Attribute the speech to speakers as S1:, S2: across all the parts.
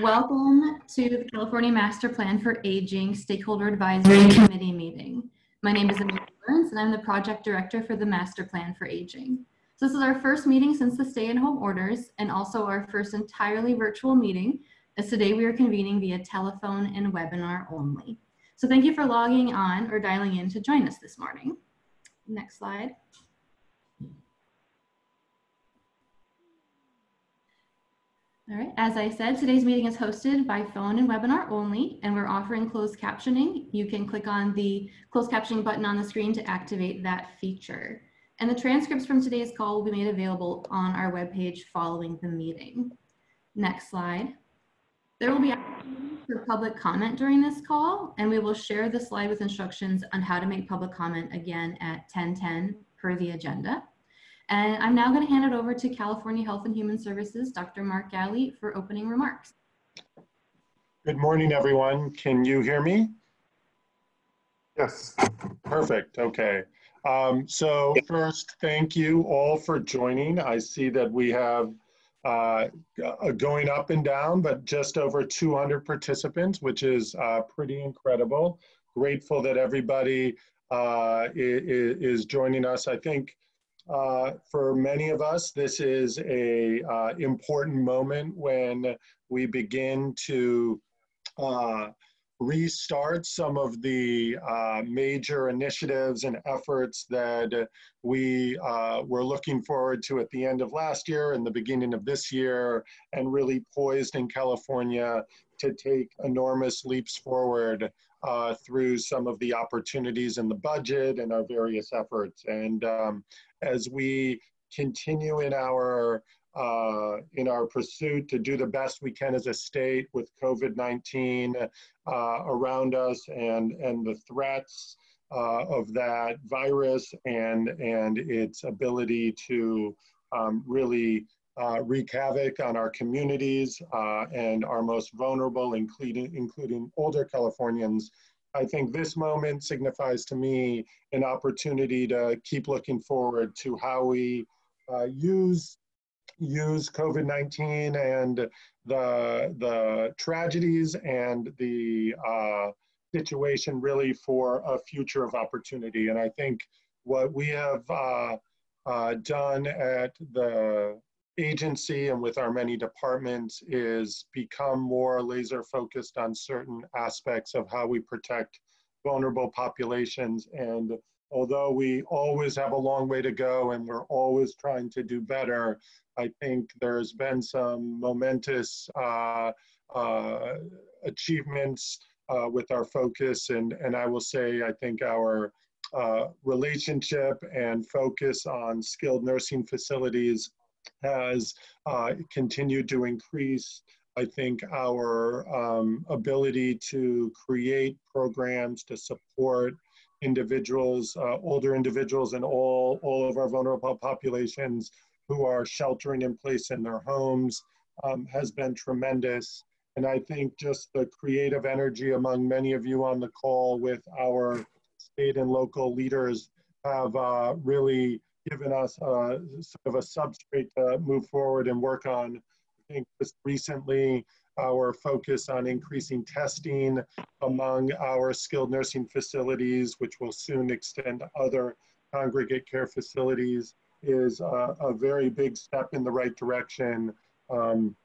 S1: Welcome to the California Master Plan for Aging Stakeholder Advisory Committee meeting. My name is Amelia Burns and I'm the project director for the Master Plan for Aging. So this is our first meeting since the stay-at-home orders and also our first entirely virtual meeting as today we are convening via telephone and webinar only. So thank you for logging on or dialing in to join us this morning. Next slide. All right, as I said, today's meeting is hosted by phone and webinar only, and we're offering closed captioning. You can click on the closed captioning button on the screen to activate that feature. And the transcripts from today's call will be made available on our webpage following the meeting. Next slide. There will be for public comment during this call, and we will share the slide with instructions on how to make public comment again at 1010 per the agenda. And I'm now going to hand it over to California Health and Human Services, Dr. Mark Ghaly, for opening remarks.
S2: Good morning, everyone. Can you hear me?
S3: Yes.
S2: Perfect. Okay. Um, so first, thank you all for joining. I see that we have uh, going up and down, but just over 200 participants, which is uh, pretty incredible. Grateful that everybody uh, is, is joining us. I think uh, for many of us, this is a uh, important moment when we begin to uh, restart some of the uh, major initiatives and efforts that we uh, were looking forward to at the end of last year and the beginning of this year, and really poised in California to take enormous leaps forward uh, through some of the opportunities in the budget and our various efforts. And um, as we continue in our uh, in our pursuit to do the best we can as a state with COVID-19 uh, around us and, and the threats uh, of that virus and, and its ability to um, really uh, wreak havoc on our communities uh, and our most vulnerable, including, including older Californians. I think this moment signifies to me an opportunity to keep looking forward to how we uh, use use COVID-19 and the, the tragedies and the uh, situation really for a future of opportunity. And I think what we have uh, uh, done at the agency and with our many departments is become more laser focused on certain aspects of how we protect vulnerable populations. And although we always have a long way to go and we're always trying to do better, I think there's been some momentous uh, uh, achievements uh, with our focus. And, and I will say, I think our uh, relationship and focus on skilled nursing facilities has uh, continued to increase. I think our um, ability to create programs to support individuals, uh, older individuals, and all, all of our vulnerable populations who are sheltering in place in their homes um, has been tremendous. And I think just the creative energy among many of you on the call with our state and local leaders have uh, really given us uh, sort of a substrate to move forward and work on. I think just recently, our focus on increasing testing among our skilled nursing facilities, which will soon extend to other congregate care facilities, is a, a very big step in the right direction. Um,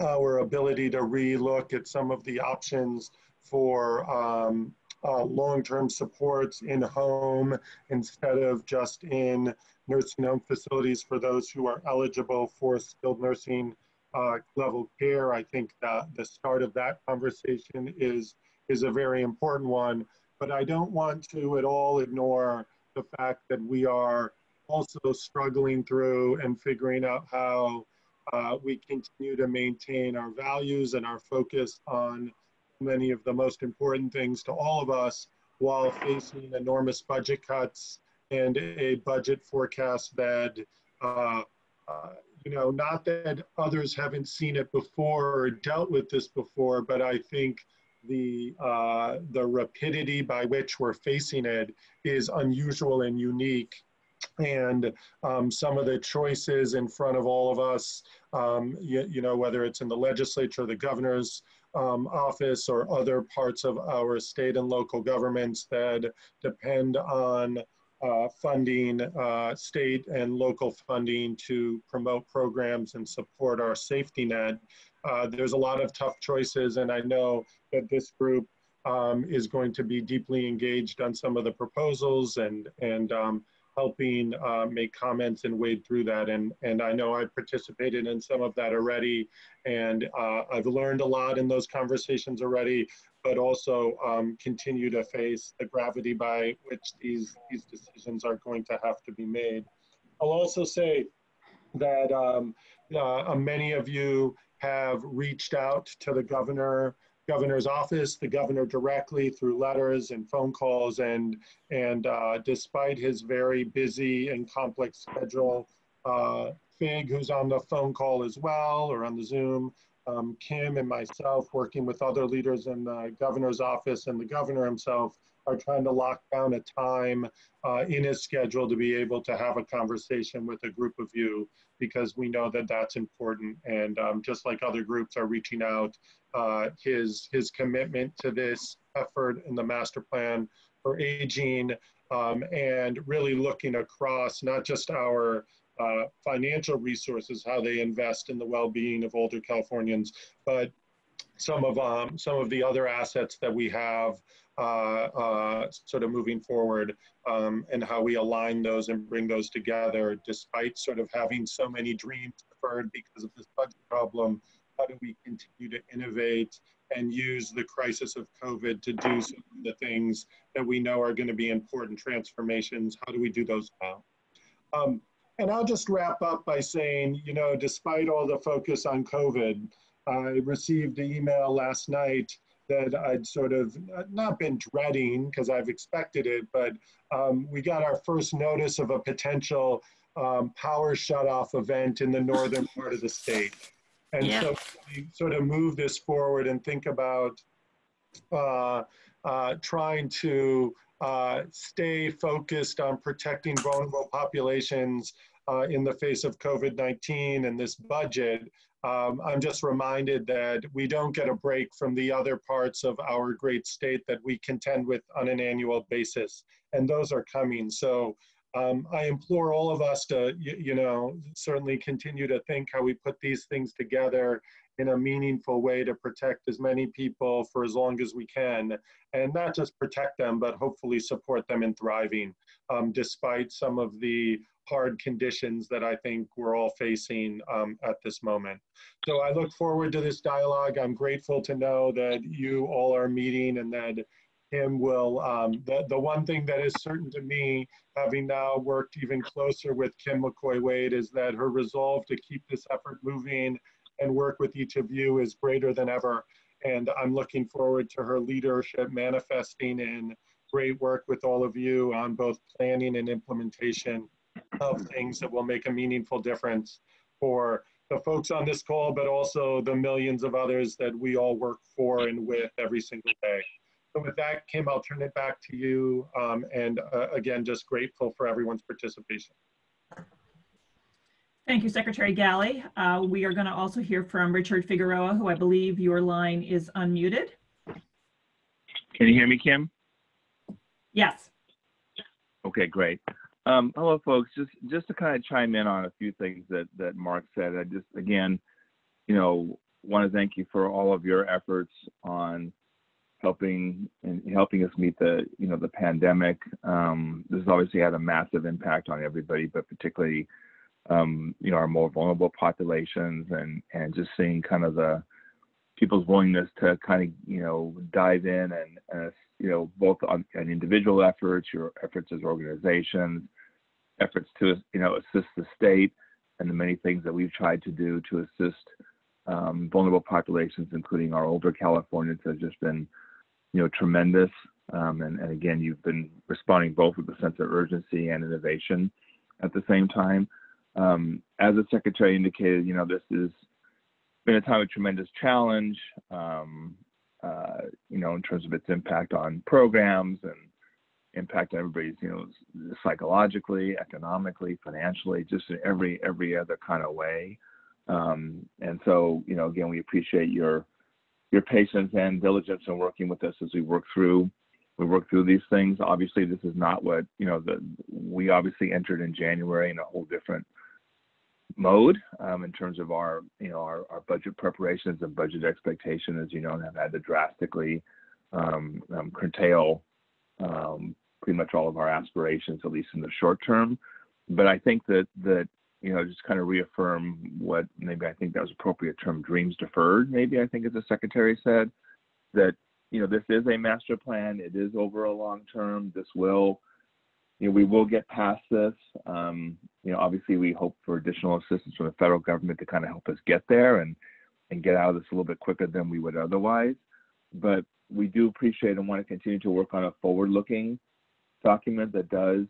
S2: our ability to relook at some of the options for um, uh, long-term supports in home instead of just in nursing home facilities for those who are eligible for skilled nursing uh, level care. I think that the start of that conversation is, is a very important one, but I don't want to at all ignore the fact that we are also struggling through and figuring out how uh, we continue to maintain our values and our focus on many of the most important things to all of us while facing enormous budget cuts and a budget forecast that, uh, uh, you know, not that others haven't seen it before or dealt with this before, but I think the, uh, the rapidity by which we're facing it is unusual and unique. And um, some of the choices in front of all of us, um, you, you, know, whether it's in the legislature, the governor's um, office, or other parts of our state and local governments that depend on uh, funding, uh, state and local funding to promote programs and support our safety net. Uh, there's a lot of tough choices, and I know that this group um, is going to be deeply engaged on some of the proposals and and um, helping uh, make comments and wade through that. And, and I know I participated in some of that already. And uh, I've learned a lot in those conversations already, but also um, continue to face the gravity by which these, these decisions are going to have to be made. I'll also say that um, uh, many of you have reached out to the governor governor's office, the governor directly through letters and phone calls. And, and uh, despite his very busy and complex schedule, uh, Fig, who's on the phone call as well or on the Zoom, um, Kim and myself working with other leaders in the governor's office and the governor himself are trying to lock down a time uh, in his schedule to be able to have a conversation with a group of you because we know that that's important. And um, just like other groups are reaching out, uh, his, his commitment to this effort in the master plan for aging um, and really looking across not just our uh, financial resources, how they invest in the well-being of older Californians, but some of um, some of the other assets that we have uh, uh, sort of moving forward um, and how we align those and bring those together despite sort of having so many dreams deferred because of this budget problem. How do we continue to innovate and use the crisis of COVID to do some of the things that we know are going to be important transformations? How do we do those now? Um, and I'll just wrap up by saying, you know, despite all the focus on COVID, I received an email last night that I'd sort of not been dreading because I've expected it, but um, we got our first notice of a potential um, power shutoff event in the northern part of the state. And yeah. so we sort of move this forward and think about uh, uh, trying to uh, stay focused on protecting vulnerable populations uh, in the face of COVID-19 and this budget, um, I'm just reminded that we don't get a break from the other parts of our great state that we contend with on an annual basis, and those are coming. So um, I implore all of us to, you, you know, certainly continue to think how we put these things together in a meaningful way to protect as many people for as long as we can, and not just protect them, but hopefully support them in thriving, um, despite some of the hard conditions that I think we're all facing um, at this moment. So I look forward to this dialogue. I'm grateful to know that you all are meeting and that Kim will, um, the, the one thing that is certain to me, having now worked even closer with Kim McCoy Wade, is that her resolve to keep this effort moving and work with each of you is greater than ever. And I'm looking forward to her leadership manifesting in great work with all of you on both planning and implementation of things that will make a meaningful difference for the folks on this call, but also the millions of others that we all work for and with every single day. So with that, Kim, I'll turn it back to you. Um, and uh, again, just grateful for everyone's participation.
S3: Thank you, Secretary Ghaly. Uh, we are going to also hear from Richard Figueroa, who I believe your line is unmuted.
S4: Can you hear me, Kim?
S3: Yes.
S4: Okay, great. Um, hello, folks. Just just to kind of chime in on a few things that that Mark said. I just again, you know, want to thank you for all of your efforts on helping and helping us meet the you know the pandemic. Um, this has obviously had a massive impact on everybody, but particularly um, you know our more vulnerable populations and and just seeing kind of the people's willingness to kind of you know dive in and, you know both on, on individual efforts, your efforts as organizations, efforts to you know assist the state and the many things that we've tried to do to assist um, vulnerable populations, including our older Californians, has just been you know tremendous. Um, and, and again, you've been responding both with a sense of urgency and innovation at the same time. Um, as the secretary indicated, you know this has been a time of tremendous challenge. Um, uh, you know, in terms of its impact on programs and impact everybody's, you know, psychologically, economically, financially, just in every every other kind of way. Um, and so, you know, again, we appreciate your your patience and diligence in working with us as we work through we work through these things. Obviously, this is not what you know. The we obviously entered in January in a whole different mode um, in terms of our you know our, our budget preparations and budget expectation, as you know, have had to drastically um, um, curtail um, pretty much all of our aspirations, at least in the short term. But I think that that you know just kind of reaffirm what maybe I think that was appropriate term, dreams deferred. Maybe I think as the secretary said that you know, this is a master plan. It is over a long term. This will, you know, we will get past this. Um, you know, obviously we hope for additional assistance from the federal government to kind of help us get there and and get out of this a little bit quicker than we would otherwise. But we do appreciate and want to continue to work on a forward-looking document that does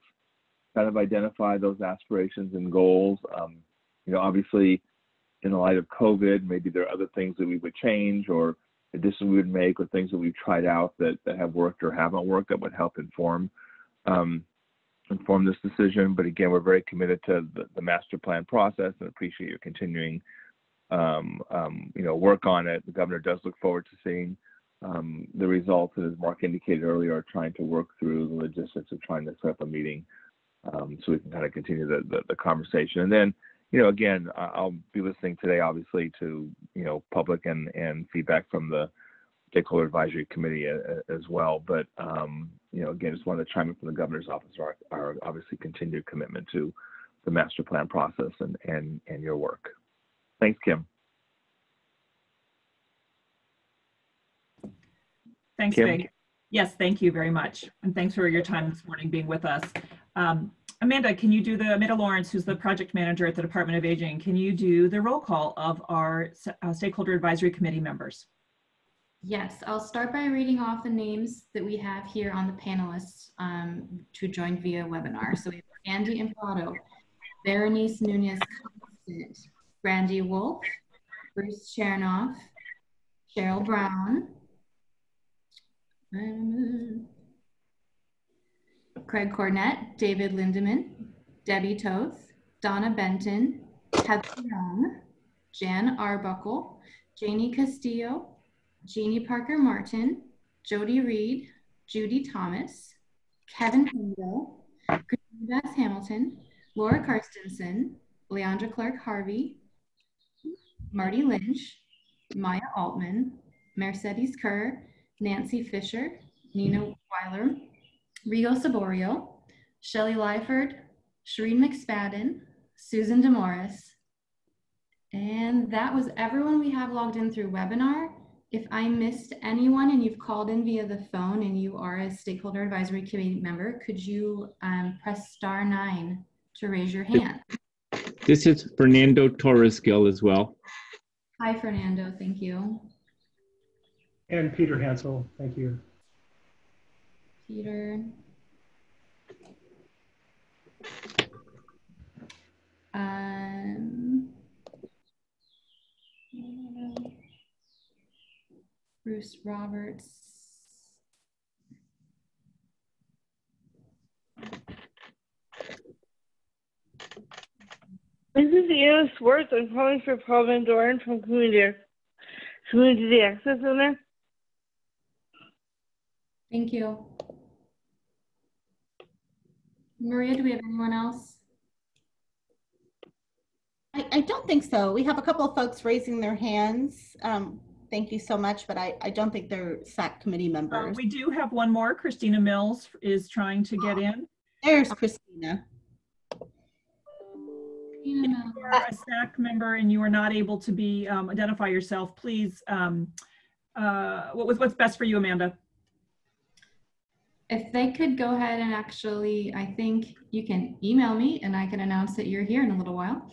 S4: kind of identify those aspirations and goals. Um, you know, obviously, in the light of COVID, maybe there are other things that we would change or additions we would make or things that we've tried out that, that have worked or haven't worked that would help inform um, inform this decision. But again, we're very committed to the, the master plan process and appreciate your continuing um, um, you know work on it. The governor does look forward to seeing um, the results, and as Mark indicated earlier, are trying to work through the logistics of trying to set up a meeting um, so we can kind of continue the, the, the conversation. And then you know, again, I'll be listening today, obviously, to you know public and and feedback from the stakeholder advisory committee as well. But um, you know, again, just wanted to chime in from the governor's office our, our obviously continued commitment to the master plan process and and and your work. Thanks, Kim.
S3: Thanks,
S4: Kim?
S3: Fig. Yes, thank you very much. And thanks for your time this morning being with us. Um, Amanda, can you do the, Amanda Lawrence, who's the project manager at the Department of Aging, can you do the roll call of our uh, stakeholder advisory committee members?
S1: Yes, I'll start by reading off the names that we have here on the panelists um, to join via webinar. So we have Andy Imparato, Berenice Nunez Constant, Brandy Wolf, Bruce Chernof, Cheryl Brown, Mm-hmm. Craig Cornett, David Lindeman, Debbie Toth, Donna Benton, Heather Young, Jan Arbuckle, Janie Castillo, Jeannie Parker Martin, Jody Reed, Judy Thomas, Kevin Hingle, Christine Beth Hamilton, Laura Carstensen, Leandra Clark Harvey, Marty Lynch, Maya Altman, Mercedes Kerr, Nancy Fisher, Nina Weiler, Rigo Saborio, Shelley Lyford, Shireen McSpadden, Susan DeMarois. And that was everyone we have logged in through webinar. If I missed anyone and you've called in via the phone and you are a stakeholder advisory committee member, could you um, press star nine to raise your hand?
S5: This is Fernando Torres Gil as well.
S1: Hi, Fernando. Thank you.
S6: And Peter Hansel, thank you.
S1: Peter. Um, Bruce Roberts.
S7: This is Anna Swartz. I'm calling for Paul Van Doren from Community, Community Access Center.
S1: Thank you. Maria, do we have anyone else?
S8: I, I don't think so. We have a couple of folks raising their hands. Um, thank you so much, but I, I don't think they're SAC committee
S3: Uh,
S8: members.
S3: we do have one more. Christina Mills is trying to get in.
S8: There's Christina.
S3: If you are a SAC member and you are not able to be, um, identify yourself, please, um, uh, what was, what's best for you, Amanda?
S1: If they could go ahead and actually, I think you can email me and I can announce that you're here in a little while.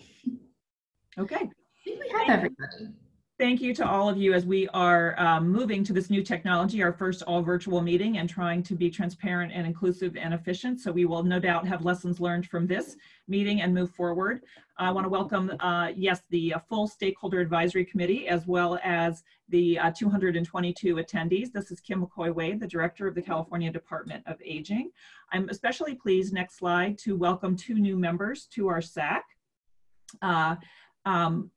S3: Okay.
S1: I think we have everybody.
S3: Thank you to all of you as we are um, moving to this new technology, our first all virtual meeting and trying to be transparent and inclusive and efficient. So we will no doubt have lessons learned from this meeting and move forward. I want to welcome, uh, yes, the uh, full stakeholder advisory committee as well as the uh, 222 attendees. This is Kim McCoy Wade, the director of the California Department of Aging. I'm especially pleased, next slide, to welcome two new members to our SAC. Uh, um,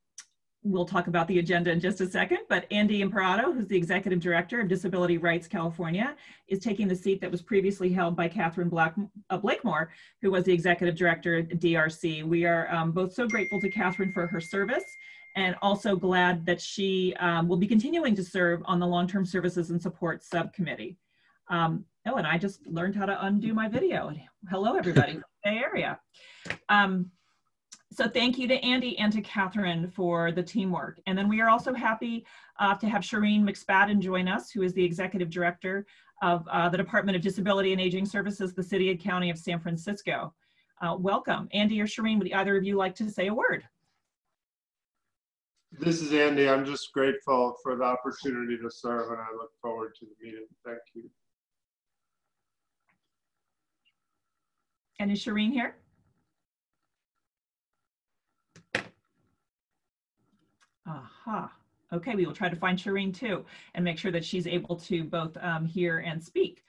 S3: we'll talk about the agenda in just a second, but Andy Imparato, who's the Executive Director of Disability Rights California, is taking the seat that was previously held by Catherine Black, uh, Blakemore, who was the Executive Director at DRC. We are um, both so grateful to Catherine for her service and also glad that she um, will be continuing to serve on the Long-Term Services and Support Subcommittee. Um, oh, and I just learned how to undo my video. Hello, everybody Bay Area. So thank you to Andy and to Catherine for the teamwork. And then we are also happy uh, to have Shireen McSpadden join us, who is the Executive Director of uh, the Department of Disability and Aging Services, the City and County of San Francisco. Uh, welcome. Andy or Shireen, would either of you like to say a word?
S9: This is Andy. I'm just grateful for the opportunity to serve and I look forward to the meeting. Thank you.
S3: And is Shireen here? Aha. Okay, we will try to find Shireen too and make sure that she's able to both um, hear and speak.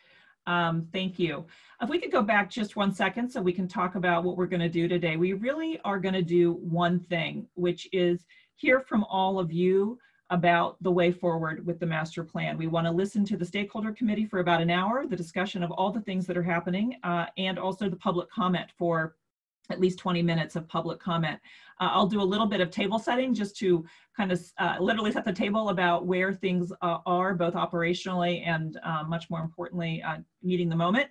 S3: Um, thank you. If we could go back just one second so we can talk about what we're going to do today. We really are going to do one thing, which is hear from all of you about the way forward with the master plan. We want to listen to the stakeholder committee for about an hour, the discussion of all the things that are happening, uh, and also the public comment for at least 20 minutes of public comment. Uh, I'll do a little bit of table setting just to kind of uh, literally set the table about where things uh, are, both operationally and uh, much more importantly, uh, meeting the moment.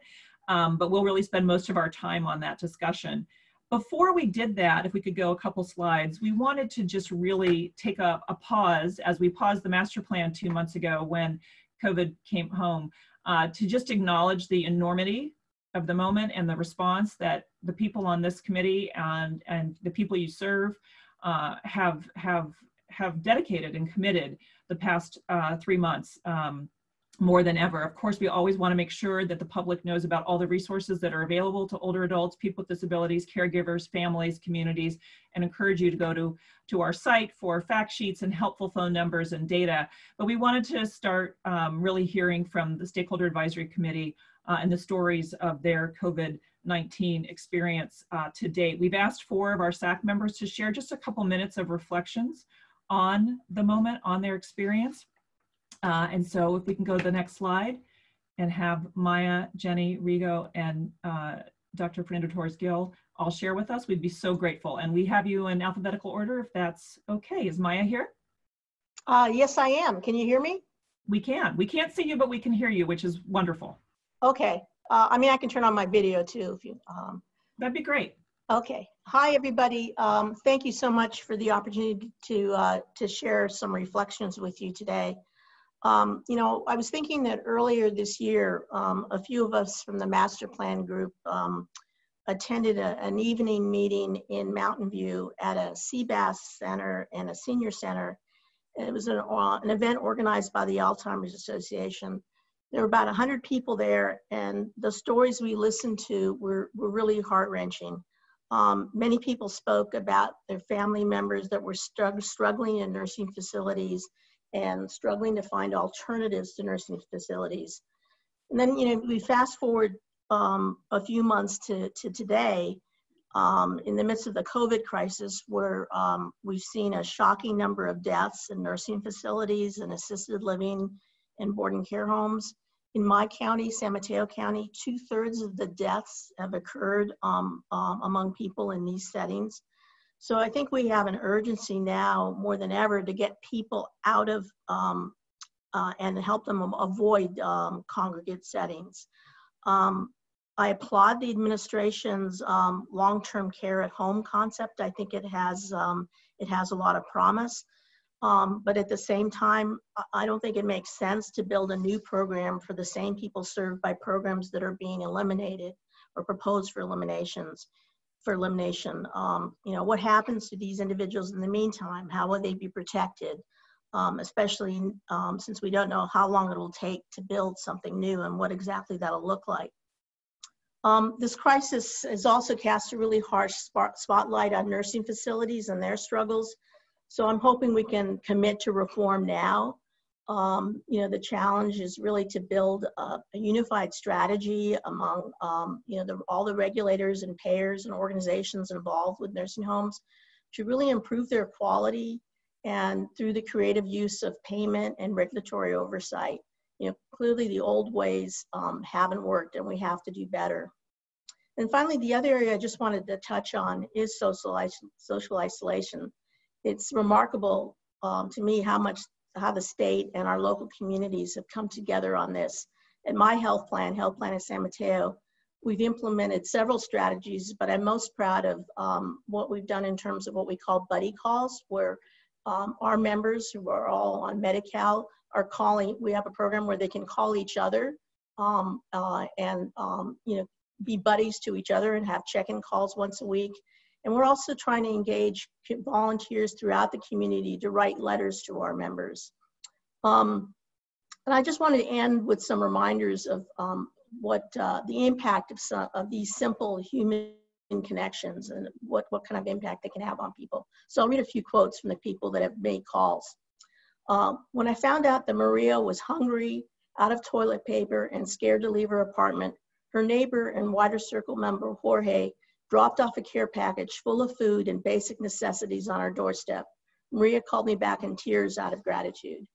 S3: Um, but we'll really spend most of our time on that discussion. Before we did that, if we could go a couple slides, we wanted to just really take a, a pause as we paused the master plan two months ago when COVID came home uh, to just acknowledge the enormity of the moment and the response that the people on this committee and and the people you serve uh, have have have dedicated and committed the past uh, three months um, more than ever. Of course, we always want to make sure that the public knows about all the resources that are available to older adults, people with disabilities, caregivers, families, communities, and encourage you to go to, to our site for fact sheets and helpful phone numbers and data. But we wanted to start um, really hearing from the Stakeholder Advisory Committee uh, and the stories of their COVID-19 experience uh, to date. We've asked four of our SAC members to share just a couple minutes of reflections on the moment, on their experience. Uh, and so if we can go to the next slide and have Maya, Jenny, Rigo, and uh, Dr. Fernando Torres Gil all share with us, we'd be so grateful. And we have you in alphabetical order if that's okay. Is Maya here?
S10: Uh, yes, I am. Can you hear me?
S3: We can. We can't see you, but we can hear you, which is wonderful.
S10: Okay. Uh, I mean, I can turn on my video too if you. Um,
S3: That'd be great.
S10: Okay. Hi, everybody. Um, thank you so much for the opportunity to uh, to share some reflections with you today. Um, you know, I was thinking that earlier this year, um, a few of us from the master plan group um, attended a, an evening meeting in Mountain View at a CBAS center and a senior center. And it was an, uh, an event organized by the Alzheimer's Association there were about 100 people there, and the stories we listened to were, were really heart wrenching. Um, many people spoke about their family members that were strugg struggling in nursing facilities and struggling to find alternatives to nursing facilities. And then, you know, we fast forward um, a few months to, to today, um, in the midst of the COVID crisis, where um, we've seen a shocking number of deaths in nursing facilities and assisted living and boarding care homes. In my county, San Mateo County, two thirds of the deaths have occurred um, um, among people in these settings. So I think we have an urgency now more than ever to get people out of um, uh, and help them avoid um, congregate settings. Um, I applaud the administration's um, long-term care at home concept. I think it has it has a lot of promise. Um, but at the same time, I don't think it makes sense to build a new program for the same people served by programs that are being eliminated or proposed for eliminations for elimination. Um, you know, what happens to these individuals in the meantime? How will they be protected? um, especially um, since we don't know how long it'll take to build something new and what exactly that'll look like. Um, this crisis has also cast a really harsh spotlight on nursing facilities and their struggles. So I'm hoping we can commit to reform now. Um, you know, the challenge is really to build a, a unified strategy among, um, you know, the, all the regulators and payers and organizations involved with nursing homes to really improve their quality and through the creative use of payment and regulatory oversight. You know, clearly the old ways um, haven't worked and we have to do better. And finally, the other area I just wanted to touch on is social, social isolation. It's remarkable um, to me how much, how the state and our local communities have come together on this. In my health plan, Health Plan of San Mateo, we've implemented several strategies, but I'm most proud of um, what we've done in terms of what we call buddy calls, where um, our members who are all on Medi-Cal are calling, we have a program where they can call each other um, uh, and, um, you know, be buddies to each other and have check-in calls once a week. And we're also trying to engage volunteers throughout the community to write letters to our members. Um, and I just wanted to end with some reminders of um, what uh, the impact of, some, of these simple human connections and what, what kind of impact they can have on people. So I'll read a few quotes from the people that have made calls. Um, when I found out that Maria was hungry, out of toilet paper, and scared to leave her apartment, her neighbor and wider circle member, Jorge, dropped off a care package full of food and basic necessities on our doorstep. Maria called me back in tears out of gratitude.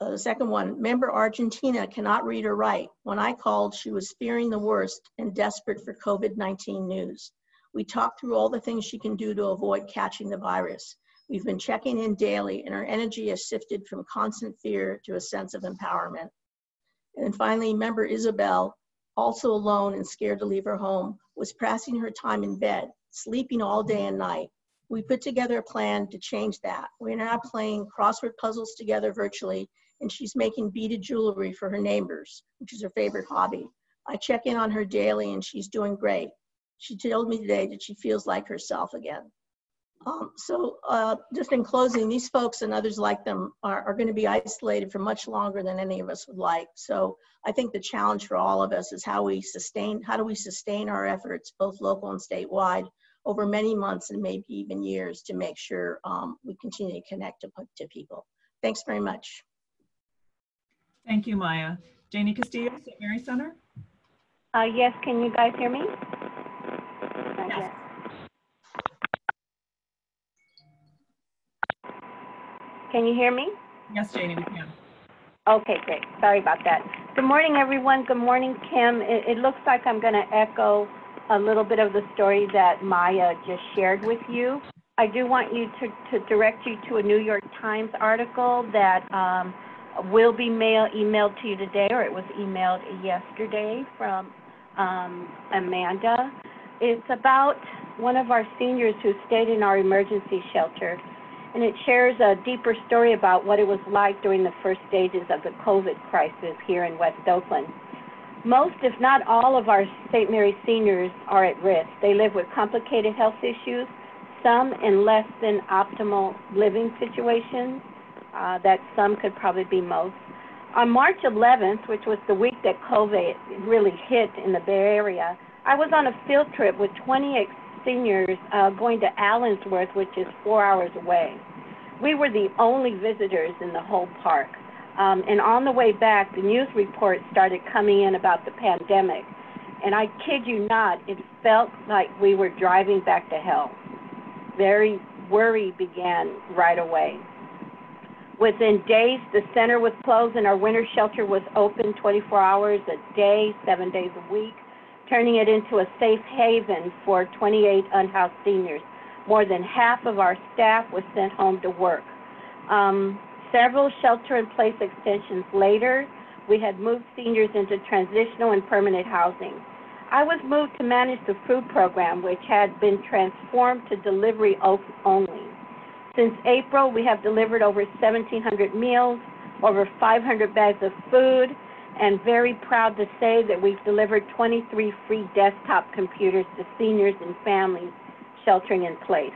S10: Uh, the second one, member Argentina cannot read or write. When I called, she was fearing the worst and desperate for COVID-19 news. We talked through all the things she can do to avoid catching the virus. We've been checking in daily and her energy has shifted from constant fear to a sense of empowerment. And finally, member Isabel also alone and scared to leave her home, was passing her time in bed, sleeping all day and night. We put together a plan to change that. We're now playing crossword puzzles together virtually, and she's making beaded jewelry for her neighbors, which is her favorite hobby. I check in on her daily, and she's doing great. She told me today that she feels like herself again. Um, so uh, just in closing, these folks and others like them are, are going to be isolated for much longer than any of us would like. So I think the challenge for all of us is how we sustain, how do we sustain our efforts, both local and statewide, over many months and maybe even years to make sure um, we continue to connect to, to people. Thanks very much.
S3: Thank you, Maya. Janie Castillo, St. Mary Center.
S11: Uh, yes, can you guys hear me?
S3: Yes.
S11: Can you hear me?
S3: Yes, Janie, we can.
S11: Okay, great. Sorry about that. Good morning, everyone. Good morning, Kim. It, it looks like I'm going to echo a little bit of the story that Maya just shared with you. I do want you to, to direct you to a New York Times article that um, will be mail emailed to you today, or it was emailed yesterday from um, Amanda. It's about one of our seniors who stayed in our emergency shelter and it shares a deeper story about what it was like during the first stages of the COVID crisis here in West Oakland. Most, if not all, of our St. Mary seniors are at risk. They live with complicated health issues, some in less than optimal living situations. Uh, that some could probably be most. On March 11th, which was the week that COVID really hit in the Bay Area, I was on a field trip with 20 seniors uh, going to Allensworth, which is four hours away. We were the only visitors in the whole park. Um, and on the way back, the news reports started coming in about the pandemic. And I kid you not, it felt like we were driving back to hell. Very worry began right away. Within days, the center was closed and our winter shelter was open 24 hours a day, seven days a week turning it into a safe haven for 28 unhoused seniors. More than half of our staff was sent home to work. Um, several shelter in place extensions later, we had moved seniors into transitional and permanent housing. I was moved to manage the food program, which had been transformed to delivery only. Since April, we have delivered over 1,700 meals, over 500 bags of food, and very proud to say that we've delivered 23 free desktop computers to seniors and families sheltering in place.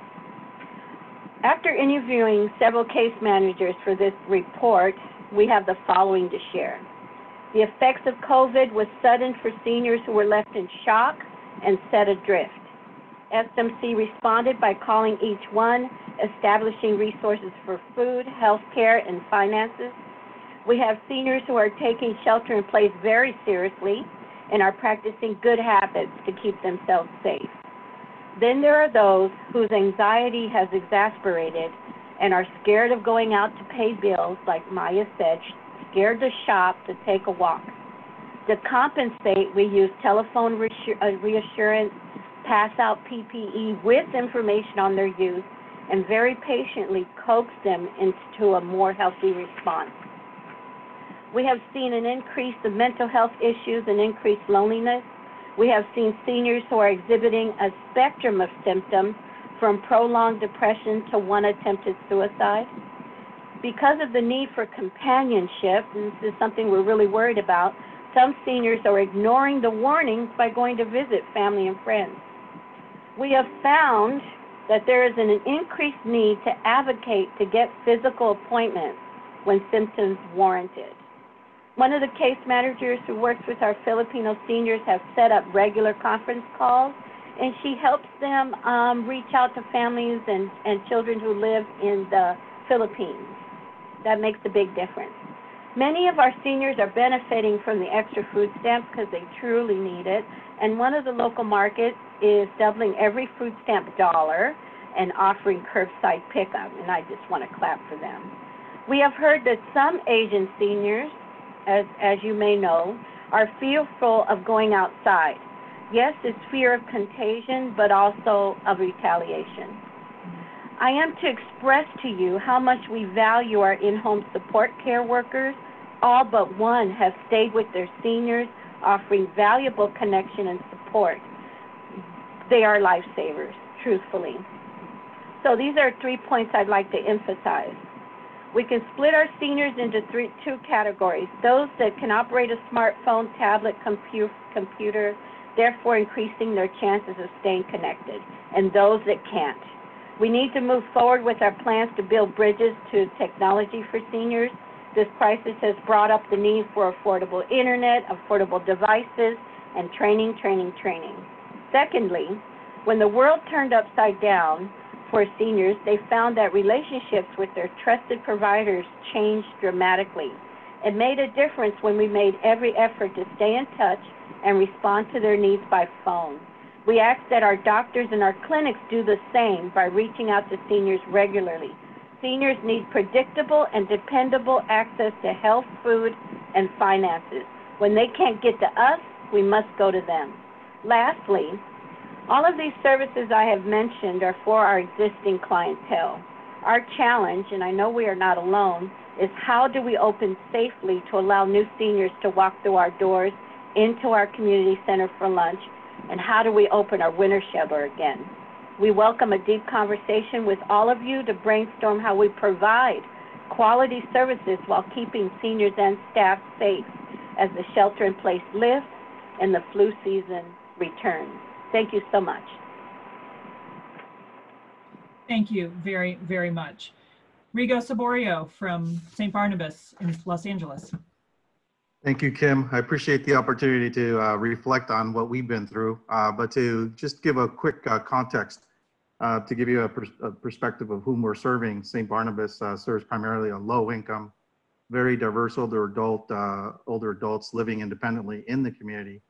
S11: After interviewing several case managers for this report, we have the following to share. The effects of COVID was sudden for seniors who were left in shock and set adrift. SMC responded by calling each one, establishing resources for food, health care, and finances. We have seniors who are taking shelter in place very seriously and are practicing good habits to keep themselves safe. Then there are those whose anxiety has exasperated and are scared of going out to pay bills, like Maya said, scared to shop, to take a walk. To compensate, we use telephone uh, reassurance, pass out PPE with information on their use, and very patiently coax them into a more healthy response. We have seen an increase of mental health issues and increased loneliness. We have seen seniors who are exhibiting a spectrum of symptoms from prolonged depression to one attempted suicide. Because of the need for companionship, and this is something we're really worried about, some seniors are ignoring the warnings by going to visit family and friends. We have found that there is an increased need to advocate to get physical appointments when symptoms warranted. One of the case managers who works with our Filipino seniors have set up regular conference calls, and she helps them um, reach out to families and, and children who live in the Philippines. That makes a big difference. Many of our seniors are benefiting from the extra food stamps because they truly need it, and one of the local markets is doubling every food stamp dollar and offering curbside pickup, and I just want to clap for them. We have heard that some Asian seniors as, as you may know, are fearful of going outside. Yes, it's fear of contagion, but also of retaliation. I am to express to you how much we value our in home support care workers. All but one have stayed with their seniors, offering valuable connection and support. They are lifesavers, truthfully. So, these are three points I'd like to emphasize. We can split our seniors into three, two categories those that can operate a smartphone, tablet, compu- computer, therefore increasing their chances of staying connected, and those that can't. We need to move forward with our plans to build bridges to technology for seniors. This crisis has brought up the need for affordable internet, affordable devices, and training, training, training. Secondly, when the world turned upside down, for seniors, they found that relationships with their trusted providers changed dramatically. It made a difference when we made every effort to stay in touch and respond to their needs by phone. We ask that our doctors and our clinics do the same by reaching out to seniors regularly. Seniors need predictable and dependable access to health, food, and finances. When they can't get to us, we must go to them. Lastly, all of these services I have mentioned are for our existing clientele. Our challenge, and I know we are not alone, is how do we open safely to allow new seniors to walk through our doors into our community center for lunch, and how do we open our winter shelter again? We welcome a deep conversation with all of you to brainstorm how we provide quality services while keeping seniors and staff safe as the shelter in place lifts and the flu season returns. Thank you so much.
S3: Thank you very, very much. Rigo Saborio from St. Barnabas in Los Angeles.
S12: Thank you, Kim. I appreciate the opportunity to uh, reflect on what we've been through, uh, but to just give a quick uh, context uh, to give you a, pers a, perspective of whom we're serving. St. Barnabas uh, serves primarily a low income, very diverse older adult, uh, older adults living independently in the community.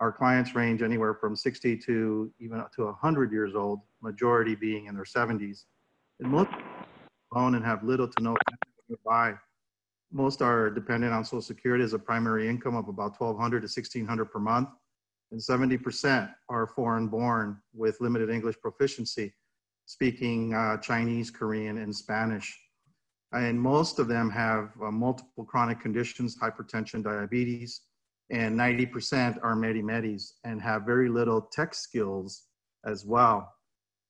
S12: Our clients range anywhere from 60 to even up to 100 years old, majority being in their 70s. And most own and have little to no buy. Most are dependent on Social Security as a primary income of about 1,200 to 1,600 per month, and 70% are foreign born with limited English proficiency, speaking uh, Chinese, Korean, and Spanish. And most of them have uh, multiple chronic conditions, hypertension, diabetes, and 90% are medi-medis and have very little tech skills as well.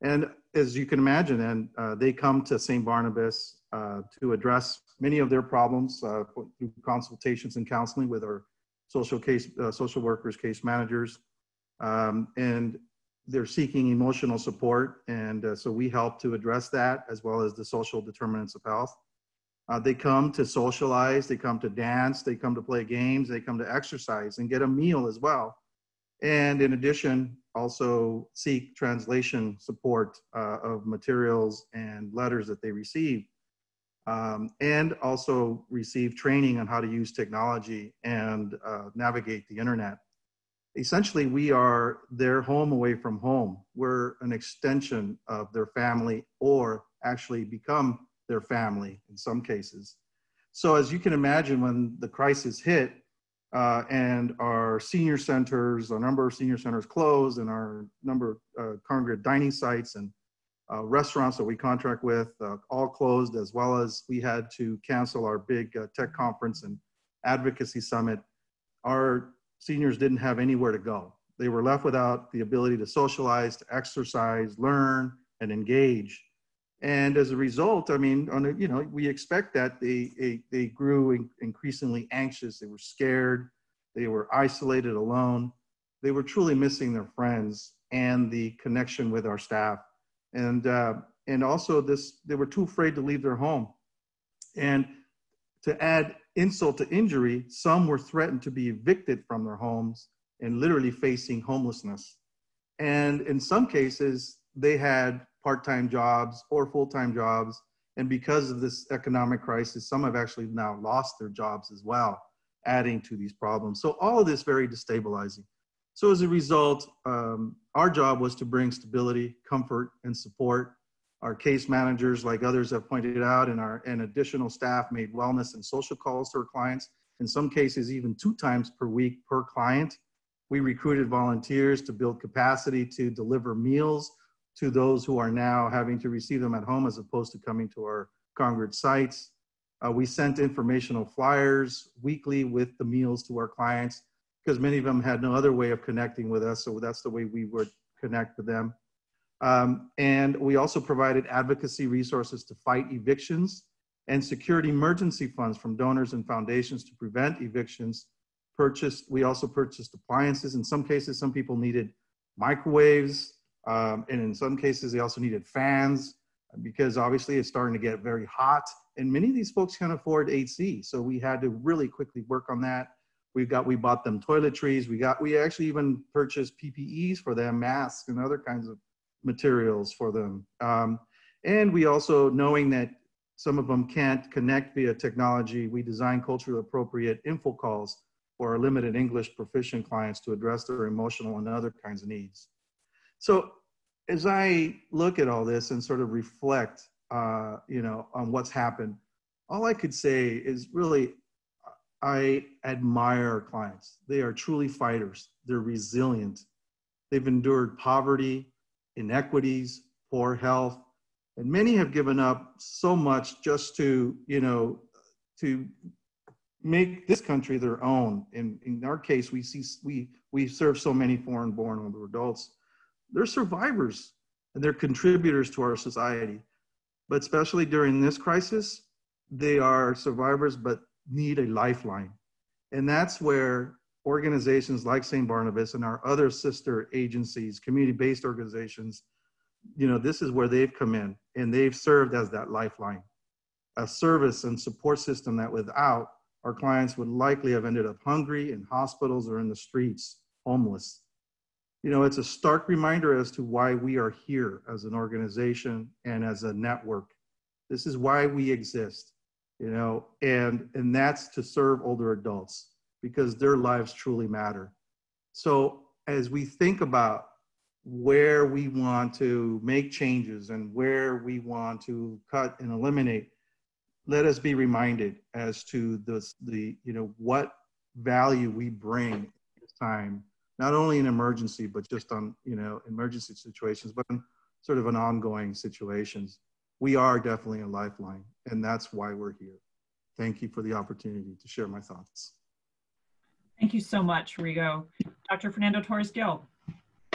S12: And as you can imagine, and uh, they come to St. Barnabas uh, to address many of their problems uh, through consultations and counseling with our social case, uh, social workers, case managers. Um, and they're seeking emotional support. And uh, so we help to address that as well as the social determinants of health. Uh, they come to socialize, they come to dance, they come to play games, they come to exercise and get a meal as well. And in addition, also seek translation support uh, of materials and letters that they receive. Um, and also receive training on how to use technology and uh, navigate the internet. Essentially, we are their home away from home. We're an extension of their family or actually become their family in some cases. So as you can imagine, when the crisis hit uh, and our senior centers, a number of senior centers closed and our number of uh, congregate dining sites and uh, restaurants that we contract with uh, all closed, as well as we had to cancel our big uh, tech conference and advocacy summit. Our seniors didn't have anywhere to go. They were left without the ability to socialize, to exercise, learn, and engage. And as a result, I mean, on a, you know, we expect that they, they, grew in, increasingly anxious. They were scared. They were isolated, alone. They were truly missing their friends and the connection with our staff. And, uh, and also this, they were too afraid to leave their home. And to add insult to injury, some were threatened to be evicted from their homes and literally facing homelessness. And in some cases, they had part-time jobs or full-time jobs. And because of this economic crisis, some have actually now lost their jobs as well, adding to these problems. So all of this very destabilizing. So as a result, um, our job was to bring stability, comfort, and support. Our case managers, like others have pointed out, and our and additional staff made wellness and social calls to our clients. In some cases, even two times per week per client. We recruited volunteers to build capacity to deliver meals to those who are now having to receive them at home as opposed to coming to our congregate sites. Uh, we sent informational flyers weekly with the meals to our clients because many of them had no other way of connecting with us. So that's the way we would connect with them. Um, and we also provided advocacy resources to fight evictions and secured emergency funds from donors and foundations to prevent evictions. Purchased, we also purchased appliances. In some cases, some people needed microwaves, um, and in some cases, they also needed fans because obviously it's starting to get very hot. And many of these folks can't afford AC. So we had to really quickly work on that. We got, we bought them toiletries. We got, we actually even purchased PPEs for them, masks and other kinds of materials for them. Um, and we also, knowing that some of them can't connect via technology, we designed culturally appropriate info calls for our limited English proficient clients to address their emotional and other kinds of needs. So as I look at all this and sort of reflect, uh, you know, on what's happened, all I could say is really, I admire our clients. They are truly fighters. They're resilient. They've endured poverty, inequities, poor health, and many have given up so much just to, you know, to make this country their own. In, in our case, we see we we serve so many foreign-born older adults they're survivors and they're contributors to our society. But especially during this crisis, they are survivors but need a lifeline. And that's where organizations like St. Barnabas and our other sister agencies, community-based organizations, you know, this is where they've come in and they've served as that lifeline, a service and support system that without our clients would likely have ended up hungry in hospitals or in the streets, homeless you know, it's a stark reminder as to why we are here as an organization and as a network. This is why we exist, you know, and and that's to serve older adults because their lives truly matter. So as we think about where we want to make changes and where we want to cut and eliminate, let us be reminded as to the, the you know, what value we bring this time not only in emergency, but just on, you know, emergency situations, but in sort of an ongoing situations. We are definitely a lifeline, and that's why we're here. Thank you for the opportunity to share my thoughts.
S3: Thank you so much, Rigo. Dr. Fernando Torres Gil.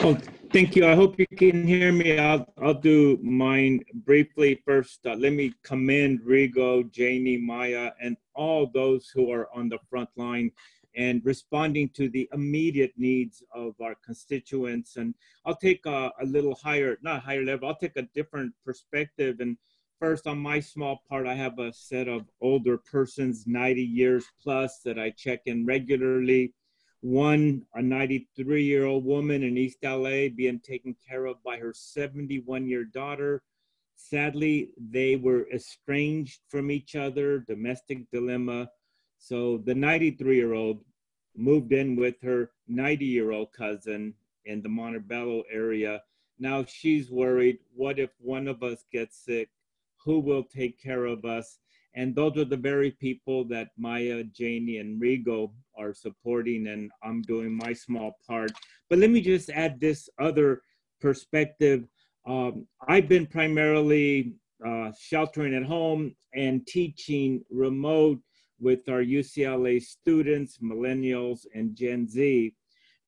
S5: Oh, thank you. I hope you can hear me. I'll, I'll do mine briefly first. Uh, let me commend Rigo, Janie, Maya, and all those who are on the front line and responding to the immediate needs of our constituents. And I'll take a, a little higher, not higher level, I'll take a different perspective. And first, on my small part, I have a set of older persons, 90 years plus, that I check in regularly. One, a 93 year old woman in East LA, being taken care of by her 71 year daughter. Sadly, they were estranged from each other, domestic dilemma so the 93 year old moved in with her 90 year old cousin in the Montebello area. Now she's worried what if one of us gets sick? Who will take care of us? And those are the very people that Maya, Janie, and Rigo are supporting, and I'm doing my small part. But let me just add this other perspective. Um, I've been primarily uh, sheltering at home and teaching remote with our UCLA students, millennials, and Gen Z.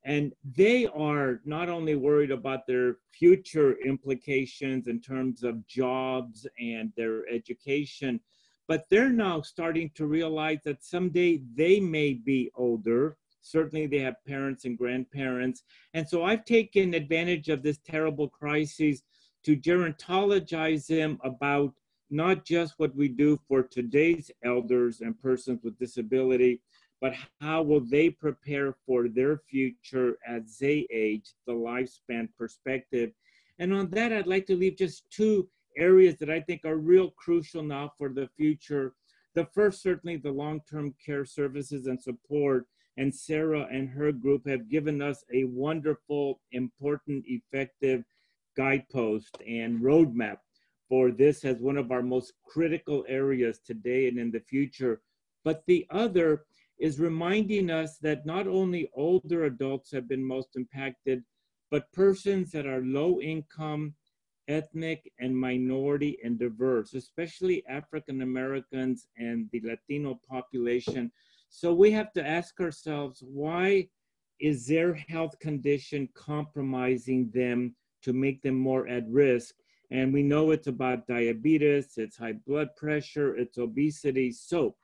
S5: And they are not only worried about their future implications in terms of jobs and their education, but they're now starting to realize that someday they may be older. Certainly, they have parents and grandparents. And so I've taken advantage of this terrible crisis to gerontologize them about not just what we do for today's elders and persons with disability, but how will they prepare for their future as they age, the lifespan perspective. And on that, I'd like to leave just two areas that I think are real crucial now for the future. The first, certainly the long-term care services and support. And Sarah and her group have given us a wonderful, important, effective guidepost and roadmap for this as one of our most critical areas today and in the future. But the other is reminding us that not only older adults have been most impacted, but persons that are low income, ethnic, and minority and diverse, especially African Americans and the Latino population. So we have to ask ourselves why is their health condition compromising them to make them more at risk? And we know it's about diabetes, it's high blood pressure, it's obesity. So,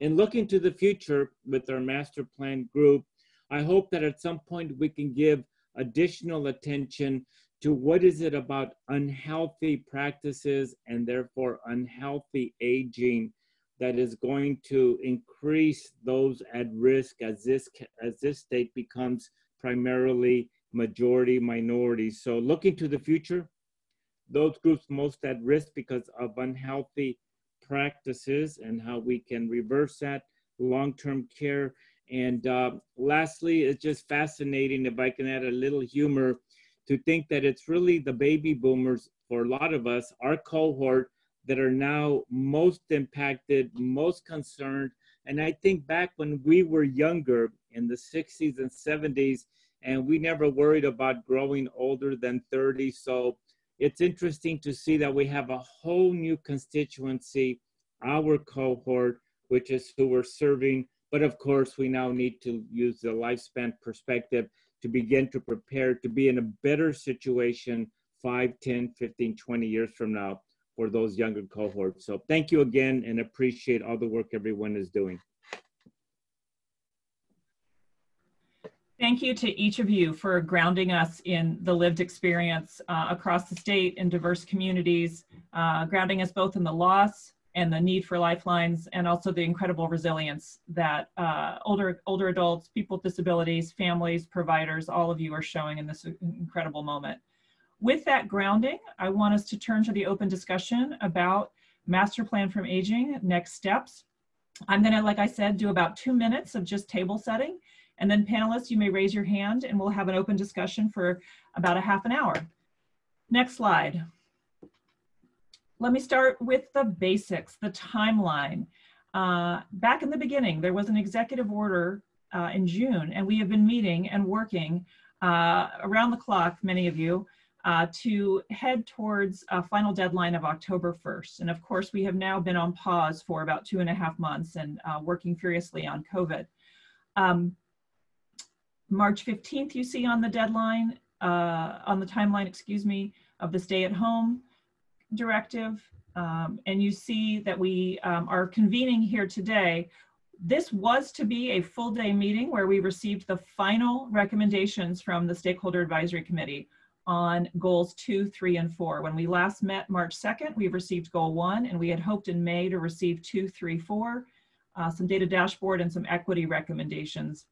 S5: in looking to the future with our master plan group, I hope that at some point we can give additional attention to what is it about unhealthy practices and therefore unhealthy aging that is going to increase those at risk as this as this state becomes primarily majority minority so looking to the future those groups most at risk because of unhealthy practices and how we can reverse that long-term care. And uh, lastly, it's just fascinating, if I can add a little humor, to think that it's really the baby boomers for a lot of us, our cohort, that are now most impacted, most concerned. And I think back when we were younger in the 60s and 70s, and we never worried about growing older than 30. So it's interesting to see that we have a whole new constituency, our cohort, which is who we're serving. But of course, we now need to use the lifespan perspective to begin to prepare to be in a better situation 5, 10, 15, 20 years from now for those younger cohorts. So thank you again and appreciate all the work everyone is doing.
S3: Thank you to each of you for grounding us in the lived experience uh, across the state in diverse communities, uh, grounding us both in the loss and the need for lifelines and also the incredible resilience that uh, older, older adults, people with disabilities, families, providers, all of you are showing in this incredible moment. With that grounding, I want us to turn to the open discussion about Master Plan from Aging, next steps. I'm gonna, like I said, do about two minutes of just table setting and then panelists, you may raise your hand and we'll have an open discussion for about a half an hour. Next slide. Let me start with the basics, the timeline. Uh, back in the beginning, there was an executive order uh, in June, and we have been meeting and working uh, around the clock, many of you, uh, to head towards a final deadline of October 1st. And of course, we have now been on pause for about two and a half months and uh, working furiously on COVID. Um, March 15th, you see on the deadline, uh, on the timeline, excuse me, of the stay at home directive. Um, and you see that we um, are convening here today This was to be a full day meeting where we received the final recommendations from the Stakeholder Advisory Committee on goals two, three, and four. When we last met March 2nd, we received goal one, and we had hoped in May to receive two, three, four, uh, some data dashboard and some equity recommendations.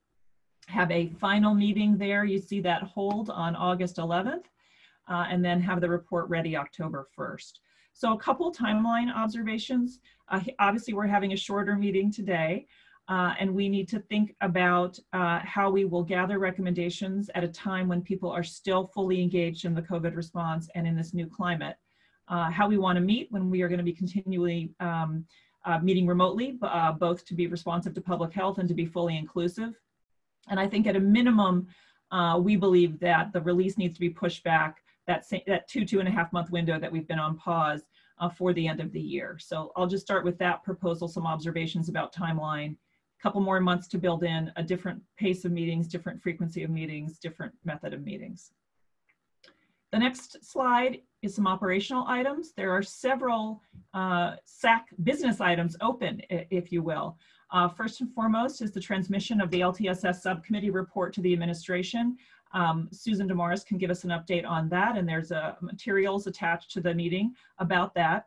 S3: Have a final meeting there. You see that hold on August 11th, uh, and then have the report ready October 1st. So a couple timeline observations. Uh, obviously, we're having a shorter meeting today. Uh, and we need to think about uh, how we will gather recommendations at a time when people are still fully engaged in the COVID response and in this new climate. Uh, how we want to meet when we are going to be continually um, uh, meeting remotely, both to be responsive to public health and to be fully inclusive. And I think at a minimum, uh, we believe that the release needs to be pushed back that, that two, two and a half month window that we've been on pause for the end of the year. So I'll just start with that proposal, some observations about timeline a couple more months to build in a different pace of meetings, different frequency of meetings, different method of meetings. The next slide is some operational items. There are several uh, SAC business items open, if you will. Uh, first and foremost is the transmission of the LTSS subcommittee report to the administration. Um, Susan DeMarois can give us an update on that, and there's uh, materials attached to the meeting about that.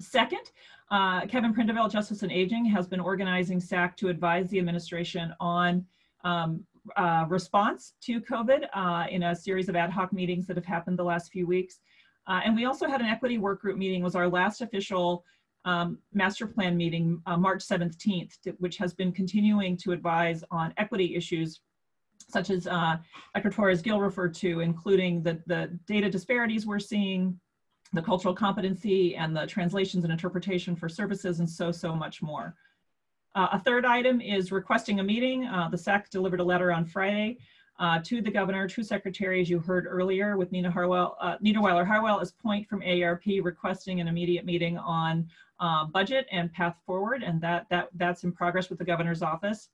S3: Second, uh, Kevin Prindiville, Justice and Aging, has been organizing SAC to advise the administration on um, uh, response to COVID uh, in a series of ad hoc meetings that have happened the last few weeks. Uh, and we also had an equity work group meeting, was our last official um, master plan meeting, uh, March 17th, which has been continuing to advise on equity issues such as uh, Dr. Torres Gil referred to, including the, the data disparities we're seeing, the cultural competency and the translations and interpretation for services and so, so much more. Uh, a third item is requesting a meeting. Uh, the SAC delivered a letter on Friday uh, to the governor, to secretary, as you heard earlier, with Nina Harwell, uh, Nina Weiler Harwell as point from AARP requesting an immediate meeting on uh, budget and path forward, and that that that's in progress with the governor's office.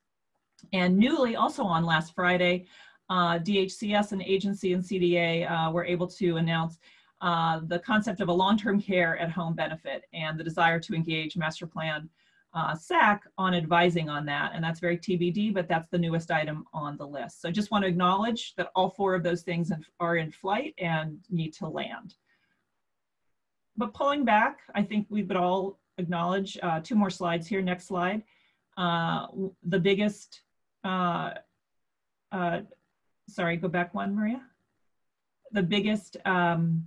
S3: And newly, also on last Friday, uh, DHCS and agency and CDA were able to announce uh, the concept of a long-term care at home benefit and the desire to engage master plan uh, SAC on advising on that. And that's very TBD, but that's the newest item on the list. So I just want to acknowledge that all four of those things are in flight and need to land. But pulling back, I think we would all acknowledge, uh, two more slides here, next slide. Uh, the biggest, uh, uh, sorry, go back one, Maria. The biggest um,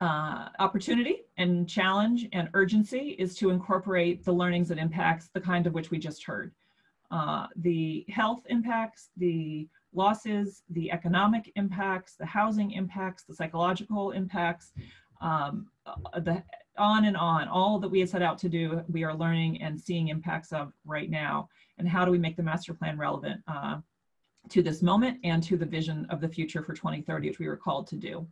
S3: uh, opportunity and challenge and urgency is to incorporate the learnings and impacts, the kind of which we just heard. Uh, the health impacts, the losses, the economic impacts, the housing impacts, the psychological impacts, um, uh, the, on and on, all that we had set out to do, we are learning and seeing impacts of right now. And how do we make the master plan relevant uh, to this moment and to the vision of the future for 2030, which we were called to do.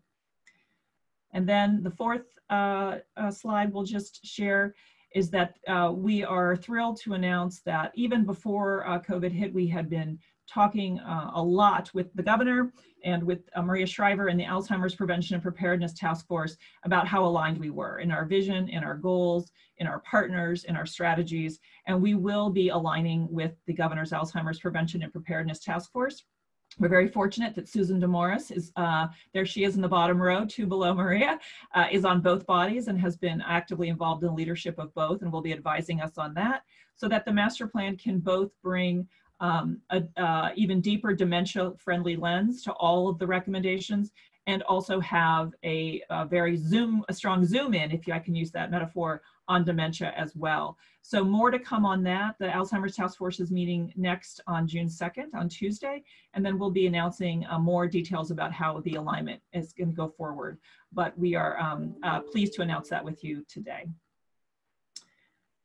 S3: And then the fourth uh, uh, slide we'll just share is that uh, we are thrilled to announce that even before uh, COVID hit, we had been talking uh, a lot with the governor and with uh, Maria Shriver and the Alzheimer's Prevention and Preparedness Task Force about how aligned we were in our vision, in our goals, in our partners, in our strategies. And we will be aligning with the governor's Alzheimer's Prevention and Preparedness Task Force we're very fortunate that Susan DeMarois is, uh, there she is in the bottom row, two below Maria, uh, is on both bodies and has been actively involved in leadership of both and will be advising us on that so that the master plan can both bring um, a uh, even deeper dementia-friendly lens to all of the recommendations and also have a, a, very zoom, a strong zoom in, if I can use that metaphor, on dementia as well. So more to come on that. The Alzheimer's Task Force is meeting next on June 2nd, on Tuesday, and then we'll be announcing uh, more details about how the alignment is going to go forward. But we are um, uh, pleased to announce that with you today.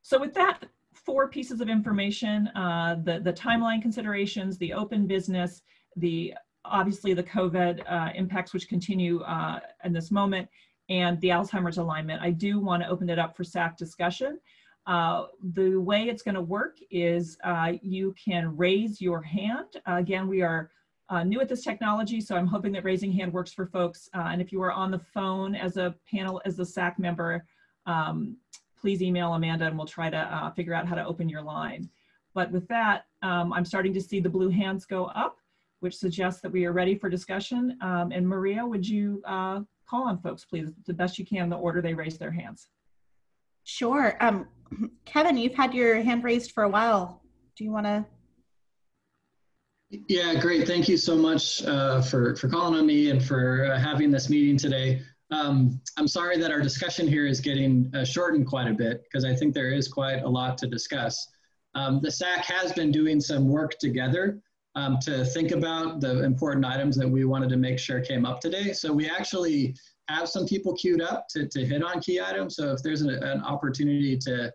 S3: So with that, four pieces of information, uh, the, the timeline considerations, the open business, the obviously the COVID uh, impacts which continue uh, in this moment, and the Alzheimer's alignment. I do want to open it up for SAC discussion. Uh, the way it's going to work is uh, you can raise your hand. Uh, again, we are uh, new at this technology, so I'm hoping that raising hand works for folks. Uh, and if you are on the phone as a panel, as a SAC member, um, please email Amanda and we'll try to uh, figure out how to open your line. But with that, um, I'm starting to see the blue hands go up, which suggests that we are ready for discussion. Um, and Maria, would you uh, call on folks, please, the best you can, the order they raise their hands?
S8: Sure. Um, Kevin, you've had your hand raised for a while. Do you want to?
S13: Yeah, great. Thank you so much uh, for, for calling on me and for uh, having this meeting today. Um, I'm sorry that our discussion here is getting uh, shortened quite a bit because I think there is quite a lot to discuss. Um, the SAC has been doing some work together um, to think about the important items that we wanted to make sure came up today. So we actually have some people queued up to, to hit on key items. So if there's an, an opportunity to,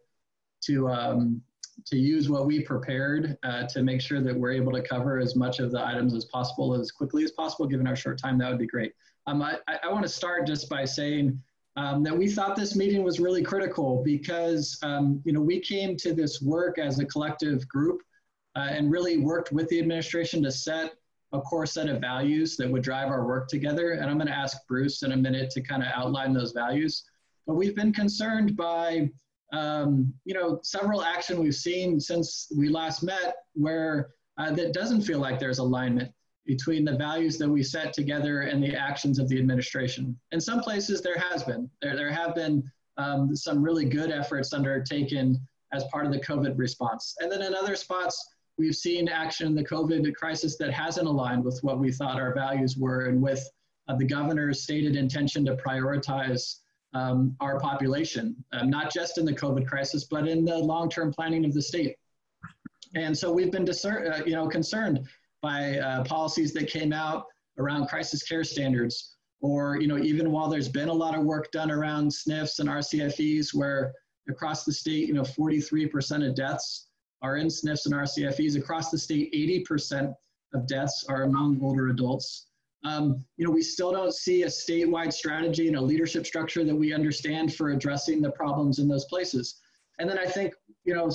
S13: to, um, to use what we prepared uh, to make sure that we're able to cover as much of the items as possible as quickly as possible, given our short time, that would be great. Um, I, I want to start just by saying um, that we thought this meeting was really critical because um, you know we came to this work as a collective group uh, and really worked with the administration to set a core set of values that would drive our work together. And I'm going to ask Bruce in a minute to kind of outline those values. But we've been concerned by um, you know several action we've seen since we last met where uh, that doesn't feel like there's alignment between the values that we set together and the actions of the administration. In some places, there has been. There, there have been um, some really good efforts undertaken as part of the COVID response. And then in other spots, we've seen action in the COVID crisis that hasn't aligned with what we thought our values were and with uh, the governor's stated intention to prioritize um, our population, um, not just in the COVID crisis, but in the long-term planning of the state. And so we've been uh, you know, concerned by uh, policies that came out around crisis care standards, or you know, even while there's been a lot of work done around SNFs and RCFEs, where across the state, you know, 43% of deaths are in SNFs and RCFEs. Across the state, 80% of deaths are among older adults. Um, you know, we still don't see a statewide strategy and a leadership structure that we understand for addressing the problems in those places. And then I think, you know,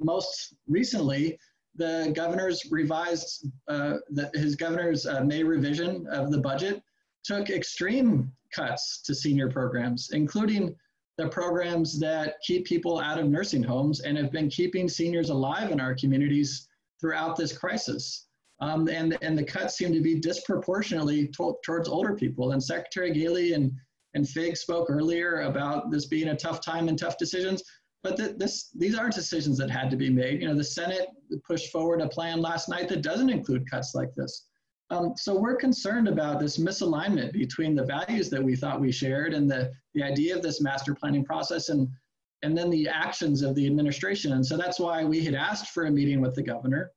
S13: most recently, the governor's revised, uh, the, his governor's uh, May revision of the budget took extreme cuts to senior programs, including the programs that keep people out of nursing homes and have been keeping seniors alive in our communities throughout this crisis. Um, and, and the cuts seem to be disproportionately to towards older people. And Secretary Ghaly and, and Fig spoke earlier about this being a tough time and tough decisions. But th this, these aren't decisions that had to be made. You know, the Senate pushed forward a plan last night that doesn't include cuts like this. Um, so we're concerned about this misalignment between the values that we thought we shared and the, the idea of this master planning process and, and then the actions of the administration. And so that's why we had asked for a meeting with the governor.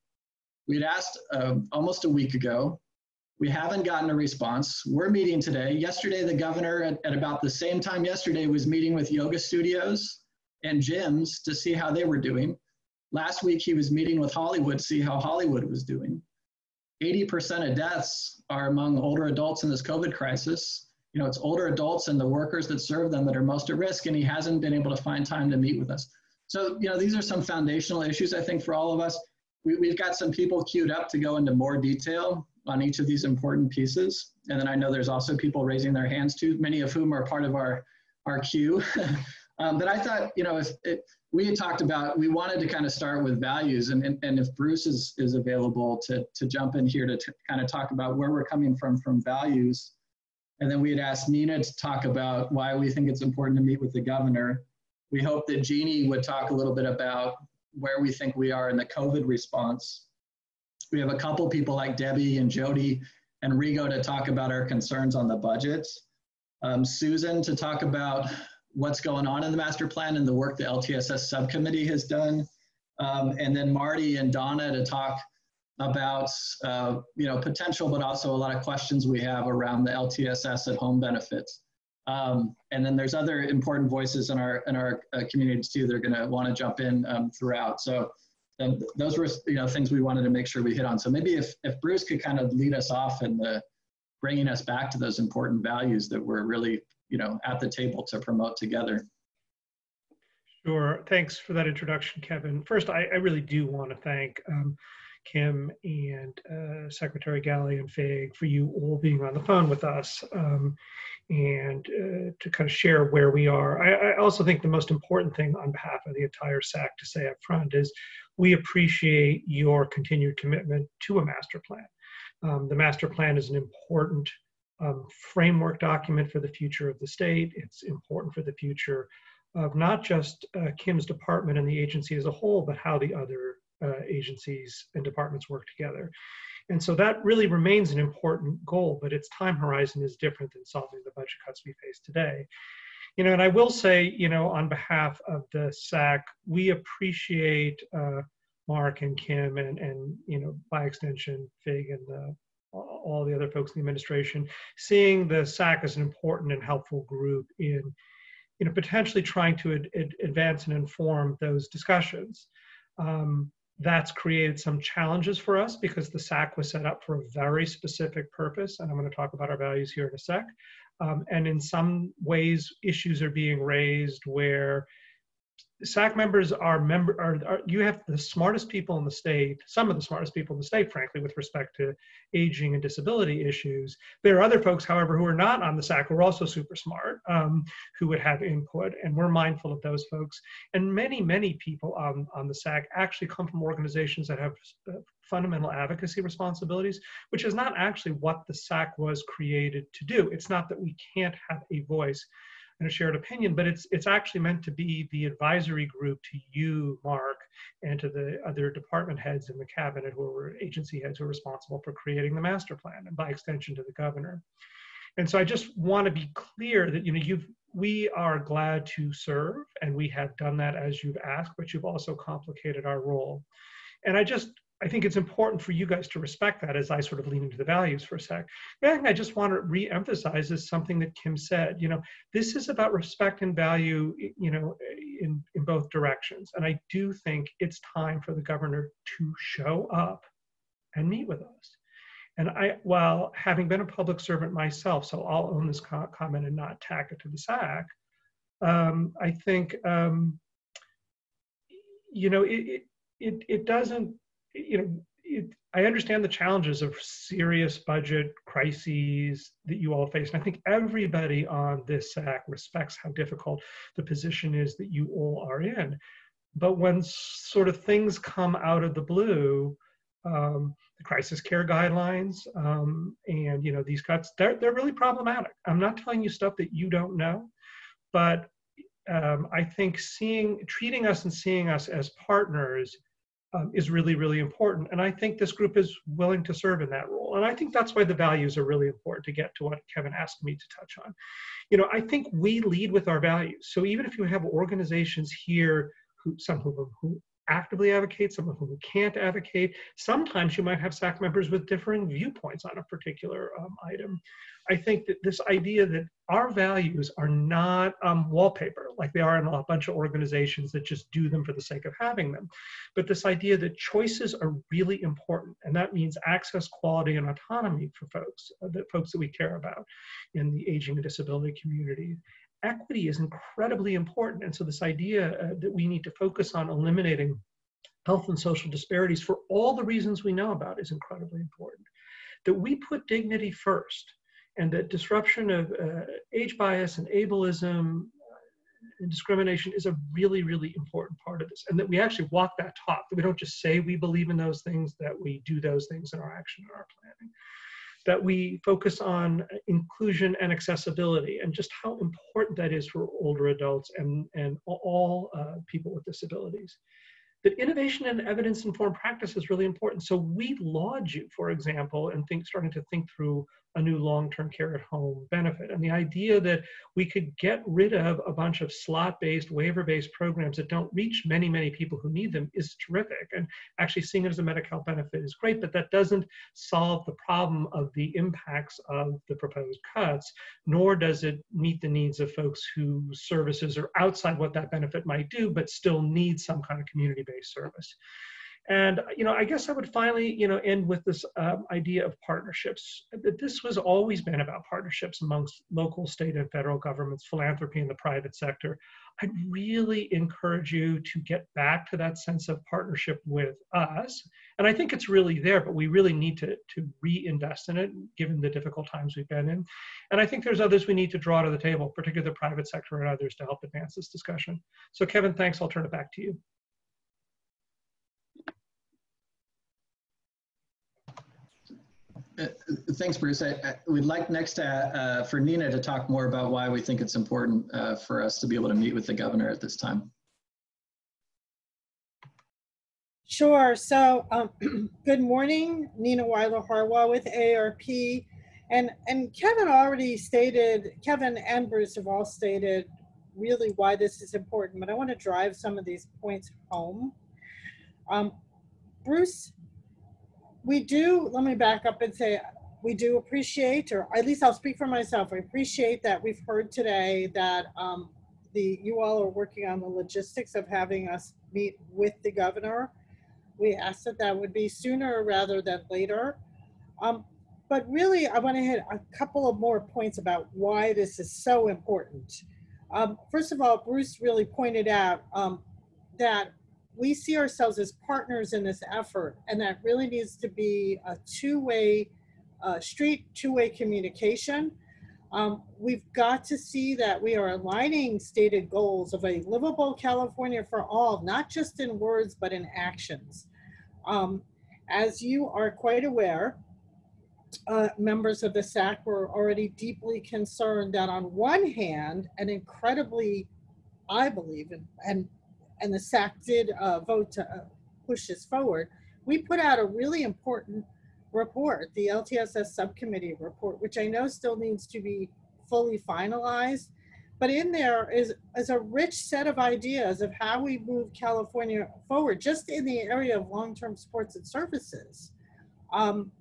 S13: We'd asked uh, almost a week ago. We haven't gotten a response. We're meeting today. Yesterday, the governor, at, at about the same time yesterday, was meeting with yoga studios and gyms to see how they were doing. Last week, he was meeting with Hollywood to see how Hollywood was doing. 80% of deaths are among older adults in this COVID crisis. You know, it's older adults and the workers that serve them that are most at risk, and he hasn't been able to find time to meet with us. So, you know, these are some foundational issues, I think, for all of us. We, have got some people queued up to go into more detail on each of these important pieces. And then I know there's also people raising their hands too, many of whom are part of our, our queue. um, but I thought, you know, if it, we had talked about we wanted to kind of start with values and, and, and if bruce is, is available to, to jump in here to kind of talk about where we're coming from from values. And then we had asked nina to talk about why we think it's important to meet with the governor. We hope that jeannie would talk a little bit about where we think we are in the covid response. We have a couple people like debbie and jody and rigo to talk about our concerns on the budget. Um, susan to talk about what's going on in the master plan and the work the LTSS subcommittee has done. Um, and then Marty and Donna to talk about uh, you know potential, but also a lot of questions we have around the LTSS at home benefits. Um, and then there's other important voices in our in our uh, communities too. They're going to want to jump in um, throughout. So and those were you know things we wanted to make sure we hit on. So maybe if if Bruce could kind of lead us off in the bringing us back to those important values that we're really you know, at the table to promote together.
S6: Sure. Thanks for that introduction, Kevin. First, I, I really do want to thank um, Kim and uh, Secretary Ghaly and Fig for you all being on the phone with us. Um, and uh, to kind of share where we are. I, I, also think the most important thing on behalf of the entire SAC to say up front is we appreciate your continued commitment to a master plan. Um, the master plan is an important um, framework document for the future of the state. It's important for the future of not just uh, Kim's department and the agency as a whole, but how the other uh, agencies and departments work together. And so that really remains an important goal, but its time horizon is different than solving the budget cuts we face today. You know, and I will say, you know, on behalf of the SAC, we appreciate uh, Mark and Kim and, and, you know, by extension, Fig and the, all the other folks in the administration, seeing the SAC as an important and helpful group in, you know, potentially trying to ad, ad, advance and inform those discussions. Um, that's created some challenges for us because the SAC was set up for a very specific purpose, and I'm going to talk about our values here in a sec. Um, and in some ways, issues are being raised where SAC members are member are, are, you have the smartest people in the state, some of the smartest people in the state, frankly, with respect to aging and disability issues. There are other folks, however, who are not on the SAC who are also super smart, um, who would have input, and we're mindful of those folks. And many, many people on, on the SAC actually come from organizations that have uh, fundamental advocacy responsibilities, which is not actually what the SAC was created to do. It's not that we can't have a voice and a shared opinion, but it's it's actually meant to be the advisory group to you, Mark, and to the other department heads in the cabinet who are agency heads who are responsible for creating the master plan, and by extension to the governor. And so I just want to be clear that you know you've we are glad to serve, and we have done that as you've asked, but you've also complicated our role. And I just I think it's important for you guys to respect that as I sort of lean into the values for a sec. The thing I just want to re-emphasize is something that Kim said. You know, this is about respect and value. You know, in in both directions. And I do think it's time for the governor to show up and meet with us. And I, while having been a public servant myself, so I'll own this comment and not tack it to the SAC. Um, I think, um, you know, it, it, it doesn't you know, it, I understand the challenges of serious budget crises that you all face. And I think everybody on this SAC respects how difficult the position is that you all are in. But when sort of things come out of the blue, um, the crisis care guidelines um, and you know these cuts, they're, they're really problematic. I'm not telling you stuff that you don't know, but um, I think seeing, treating us and seeing us as partners um, is really, really important. And I think this group is willing to serve in that role. And I think that's why the values are really important to get to what Kevin asked me to touch on. You know, I think we lead with our values. So even if you have organizations here who, some of them who actively advocate, some of whom can't advocate. Sometimes you might have SAC members with differing viewpoints on a particular um, item. I think that this idea that our values are not um, wallpaper like they are in a bunch of organizations that just do them for the sake of having them, but this idea that choices are really important, and that means access, quality, and autonomy for folks, uh, the folks that we care about in the aging and disability community equity is incredibly important. And so this idea uh, that we need to focus on eliminating health and social disparities for all the reasons we know about is incredibly important. That we put dignity first and that disruption of uh, age bias and ableism uh, and discrimination is a really, really important part of this. And that we actually walk that talk, that we don't just say we believe in those things, that we do those things in our action and our planning that we focus on inclusion and accessibility and just how important that is for older adults and, and all uh, people with disabilities. That innovation and evidence-informed practice is really important. So we laud you, for example, and think starting to think through a new long-term care at home benefit. And the idea that we could get rid of a bunch of slot-based, waiver-based programs that don't reach many, many people who need them is terrific. And actually seeing it as a Medi-Cal benefit is great, but that doesn't solve the problem of the impacts of the proposed cuts, nor does it meet the needs of folks whose services are outside what that benefit might do, but still need some kind of community-based service. And you know, I guess I would finally, you know, end with this um, idea of partnerships. That this was always been about partnerships amongst local, state, and federal governments, philanthropy, and the private sector. I'd really encourage you to get back to that sense of partnership with us. And I think it's really there, but we really need to, to reinvest in it given the difficult times we've been in. And I think there's others we need to draw to the table, particularly the private sector and others to help advance this discussion. So Kevin, thanks. I'll turn it back to you.
S13: Uh, thanks, Bruce. I, I, we'd like next uh, uh, for Nina to talk more about why we think it's important uh, for us to be able to meet with the governor at this time.
S14: Sure. So, um, good morning, Nina Weiler Harwell with AARP. And, and Kevin already stated, Kevin and Bruce have all stated really why this is important, but I want to drive some of these points home. Um, Bruce we do, let me back up and say, we do appreciate, or at least I'll speak for myself, I appreciate that we've heard today that um, the you all are working on the logistics of having us meet with the governor. We asked that that would be sooner rather than later. Um, but really, I want to hit a couple of more points about why this is so important. Um, first of all, Bruce really pointed out um, that we see ourselves as partners in this effort, and that really needs to be a two-way uh, street, two-way communication. Um, we've got to see that we are aligning stated goals of a livable California for all, not just in words, but in actions. Um, as you are quite aware, uh, members of the SAC were already deeply concerned that on one hand, an incredibly, I believe, and, and and the SAC did uh, vote to uh, push this forward, we put out a really important report, the LTSS subcommittee report, which I know still needs to be fully finalized. But in there is, is a rich set of ideas of how we move California forward, just in the area of long-term supports and services, um,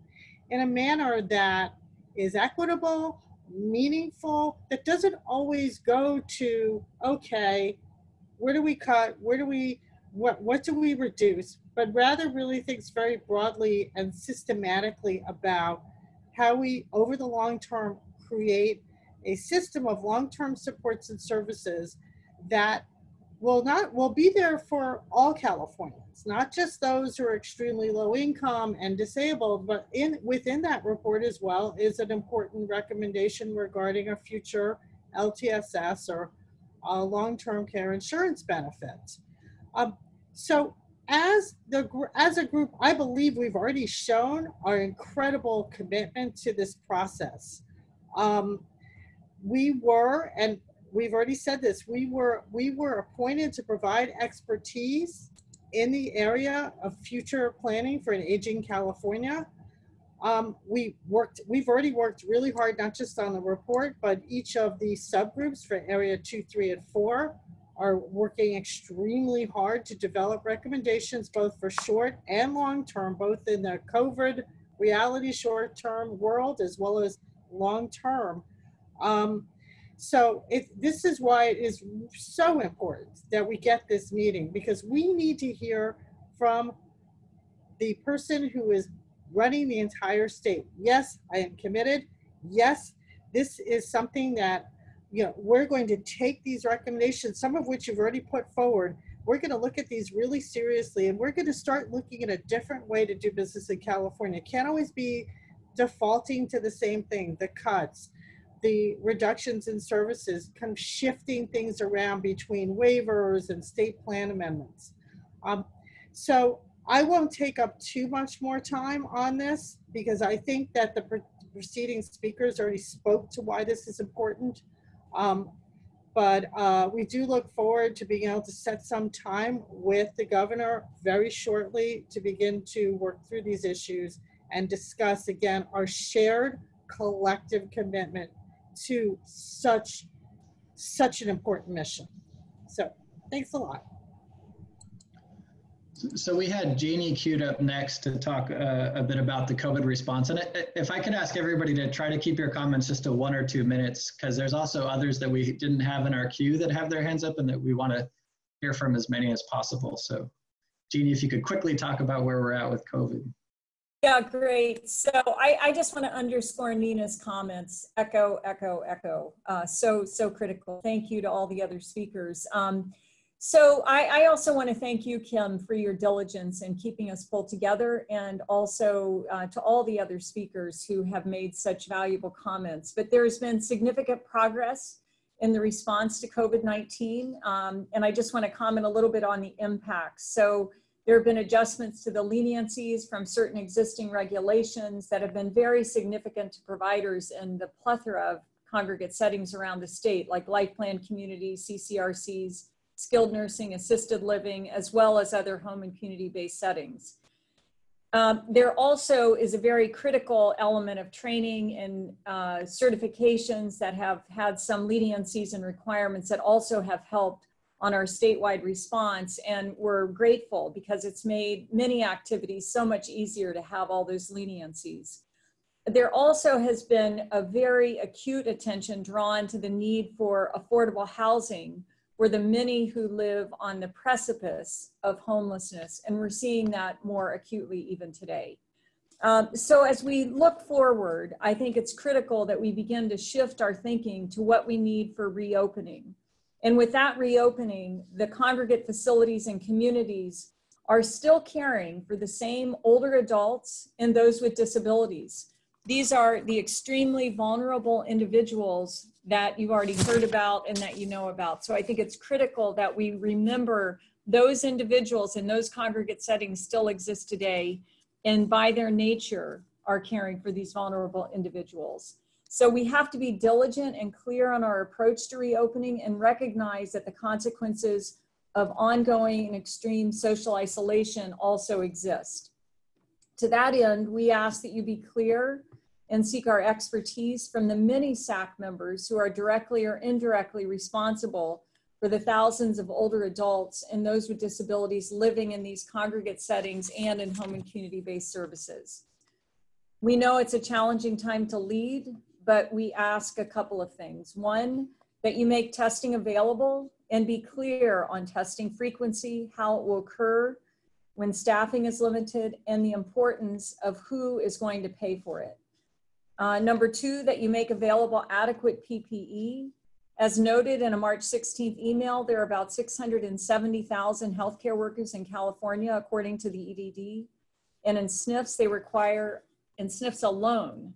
S14: in a manner that is equitable, meaningful, that doesn't always go to, okay, where do we cut? Where do we, what, what do we reduce? But rather really thinks very broadly and systematically about how we, over the long term, create a system of long-term supports and services that will not will be there for all Californians, not just those who are extremely low income and disabled, but in within that report as well is an important recommendation regarding a future LTSS or uh, long-term care insurance benefits. Um, so as the as a group, I believe we've already shown our incredible commitment to this process. Um, we were, and we've already said this, we were we were appointed to provide expertise in the area of future planning for an aging California. Um, we worked, we've already worked really hard, not just on the report, but each of the subgroups for area two, three, and four are working extremely hard to develop recommendations both for short and long term, both in the COVID reality short term world as well as long term. Um, so if, this is why it is so important that we get this meeting because we need to hear from the person who is running the entire state. Yes, I am committed. Yes, this is something that you know we're going to take these recommendations, some of which you've already put forward. We're going to look at these really seriously, and we're going to start looking at a different way to do business in California. It can't always be defaulting to the same thing, the cuts, the reductions in services, kind of shifting things around between waivers and state plan amendments. Um, so I won't take up too much more time on this because I think that the preceding speakers already spoke to why this is important. Um, but uh, we do look forward to being able to set some time with the governor very shortly to begin to work through these issues and discuss again our shared collective commitment to such such an important mission. So thanks a lot.
S13: So we had Jeannie queued up next to talk uh, a bit about the COVID response. And if I could ask everybody to try to keep your comments just to one or two minutes, because there's also others that we didn't have in our queue that have their hands up and that we want to hear from as many as possible. So Jeannie, if you could quickly talk about where we're at with COVID.
S15: Yeah, great. So I, I just want to underscore Nina's comments. Echo, echo, echo. Uh, so, so critical. Thank you to all the other speakers. Um, so I, I, also want to thank you, Kim, for your diligence in keeping us pulled together and also uh, to all the other speakers who have made such valuable comments. But there's been significant progress in the response to COVID-19. Um, and I just want to comment a little bit on the impacts. So there have been adjustments to the leniencies from certain existing regulations that have been very significant to providers in the plethora of congregate settings around the state, like life plan communities, CCRCs, skilled nursing, assisted living, as well as other home and community-based settings. Um, there also is a very critical element of training and uh, certifications that have had some leniencies and requirements that also have helped on our statewide response. And we're grateful because it's made many activities so much easier to have all those leniencies. There also has been a very acute attention drawn to the need for affordable housing the many who live on the precipice of homelessness. And we're seeing that more acutely even today. Um, so as we look forward, I think it's critical that we begin to shift our thinking to what we need for reopening. And with that reopening, the congregate facilities and communities are still caring for the same older adults and those with disabilities. These are the extremely vulnerable individuals that you've already heard about and that you know about. So I think it's critical that we remember those individuals in those congregate settings still exist today and by their nature are caring for these vulnerable individuals. So we have to be diligent and clear on our approach to reopening and recognize that the consequences of ongoing and extreme social isolation also exist. To that end, we ask that you be clear and seek our expertise from the many SAC members who are directly or indirectly responsible for the thousands of older adults and those with disabilities living in these congregate settings and in home and community-based services. We know it's a challenging time to lead, but we ask a couple of things. One, that you make testing available and be clear on testing frequency, how it will occur when staffing is limited, and the importance of who is going to pay for it. Uh, number two, that you make available adequate PPE. As noted in a March 16th email, there are about 670,000 healthcare workers in California, according to the EDD. And in SNFs, they require, in SNFs alone,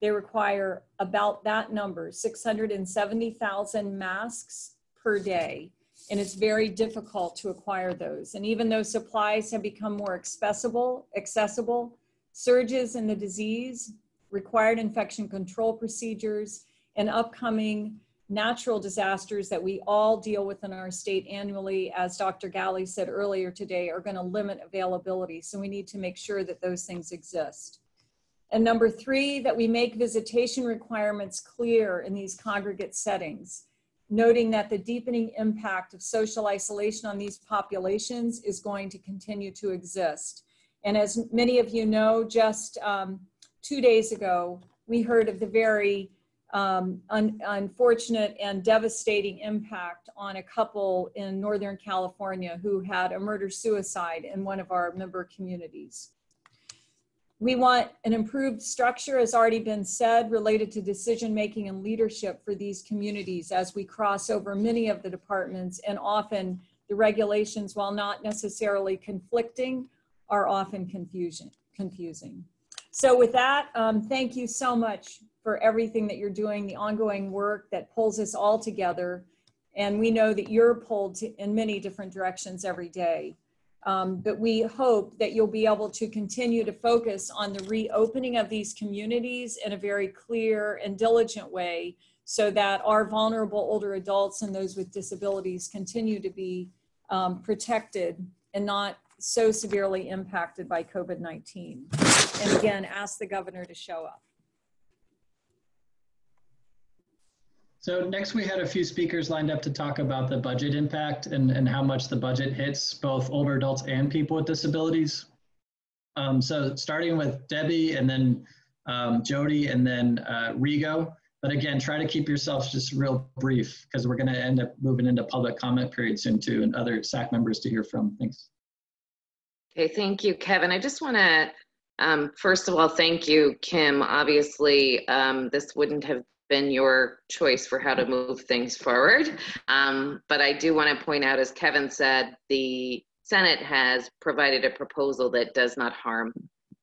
S15: they require about that number, 670,000 masks per day. And it's very difficult to acquire those. And even though supplies have become more accessible, accessible, surges in the disease, required infection control procedures, and upcoming natural disasters that we all deal with in our state annually, as Dr. Ghaly said earlier today, are going to limit availability. So we need to make sure that those things exist. And number three, that we make visitation requirements clear in these congregate settings, noting that the deepening impact of social isolation on these populations is going to continue to exist. And as many of you know, just um, two days ago, we heard of the very um, un unfortunate and devastating impact on a couple in Northern California who had a murder suicide in one of our member communities. We want an improved structure, as already been said, related to decision making and leadership for these communities as we cross over many of the departments and often the regulations, while not necessarily conflicting, are often confusion, confusing. So with that, um, thank you so much for everything that you're doing, the ongoing work that pulls us all together. And we know that you're pulled in many different directions every day. Um, but we hope that you'll be able to continue to focus on the reopening of these communities in a very clear and diligent way so that our vulnerable older adults and those with disabilities continue to be um, protected and not so severely impacted by COVID-19. And again, ask the governor to show up.
S13: So next we had a few speakers lined up to talk about the budget impact and, and how much the budget hits both older adults and people with disabilities. Um, so starting with Debbie and then um, Jody and then uh, Rigo. But again, try to keep yourselves just real brief because we're gonna end up moving into public comment period soon too and other SAC members to hear from. Thanks.
S16: Okay, thank you, Kevin. I just want to, um, first of all, thank you, Kim. Obviously, um, this wouldn't have been your choice for how to move things forward. Um, but I do want to point out, as Kevin said, the Senate has provided a proposal that does not harm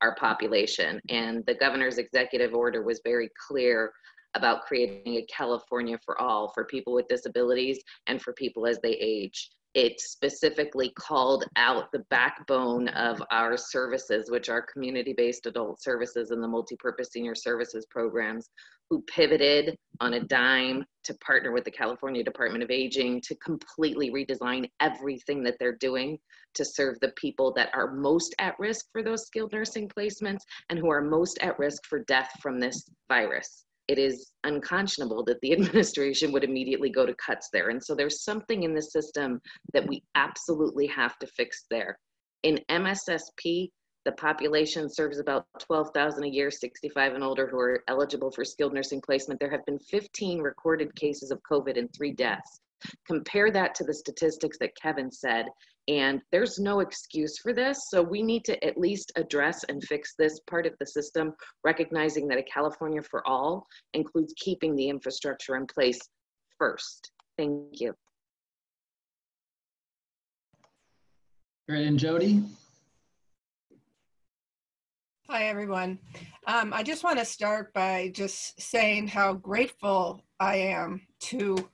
S16: our population. And the governor's executive order was very clear about creating a California for all for people with disabilities and for people as they age it specifically called out the backbone of our services, which are community based adult services and the multi-purpose senior services programs, who pivoted on a dime to partner with the California Department of Aging to completely redesign everything that they're doing to serve the people that are most at risk for those skilled nursing placements and who are most at risk for death from this virus it is unconscionable that the administration would immediately go to cuts there. And so there's something in the system that we absolutely have to fix there. In MSSP, the population serves about 12,000 a year, 65 and older, who are eligible for skilled nursing placement. There have been 15 recorded cases of COVID and three deaths. Compare that to the statistics that Kevin said, and there's no excuse for this. So we need to at least address and fix this part of the system, recognizing that a California for all includes keeping the infrastructure in place first. Thank you.
S13: Great, and Jody?
S17: Hi, everyone. Um, I just want to start by just saying how grateful I am to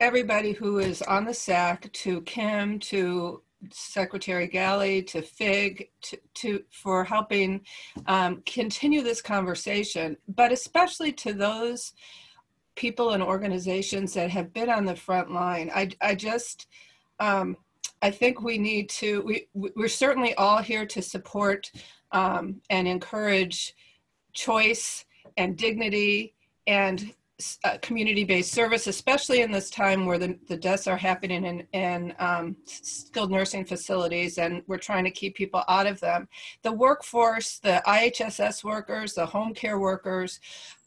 S17: everybody who is on the SAC, to Kim, to Secretary Ghaly, to Fig, to, to for helping um, continue this conversation, but especially to those people and organizations that have been on the front line. I, I just, um, I think we need to, we, we're certainly all here to support um, and encourage choice and dignity and uh, community-based service, especially in this time where the, the deaths are happening in, in um, skilled nursing facilities and we're trying to keep people out of them. The workforce, the IHSS workers, the home care workers,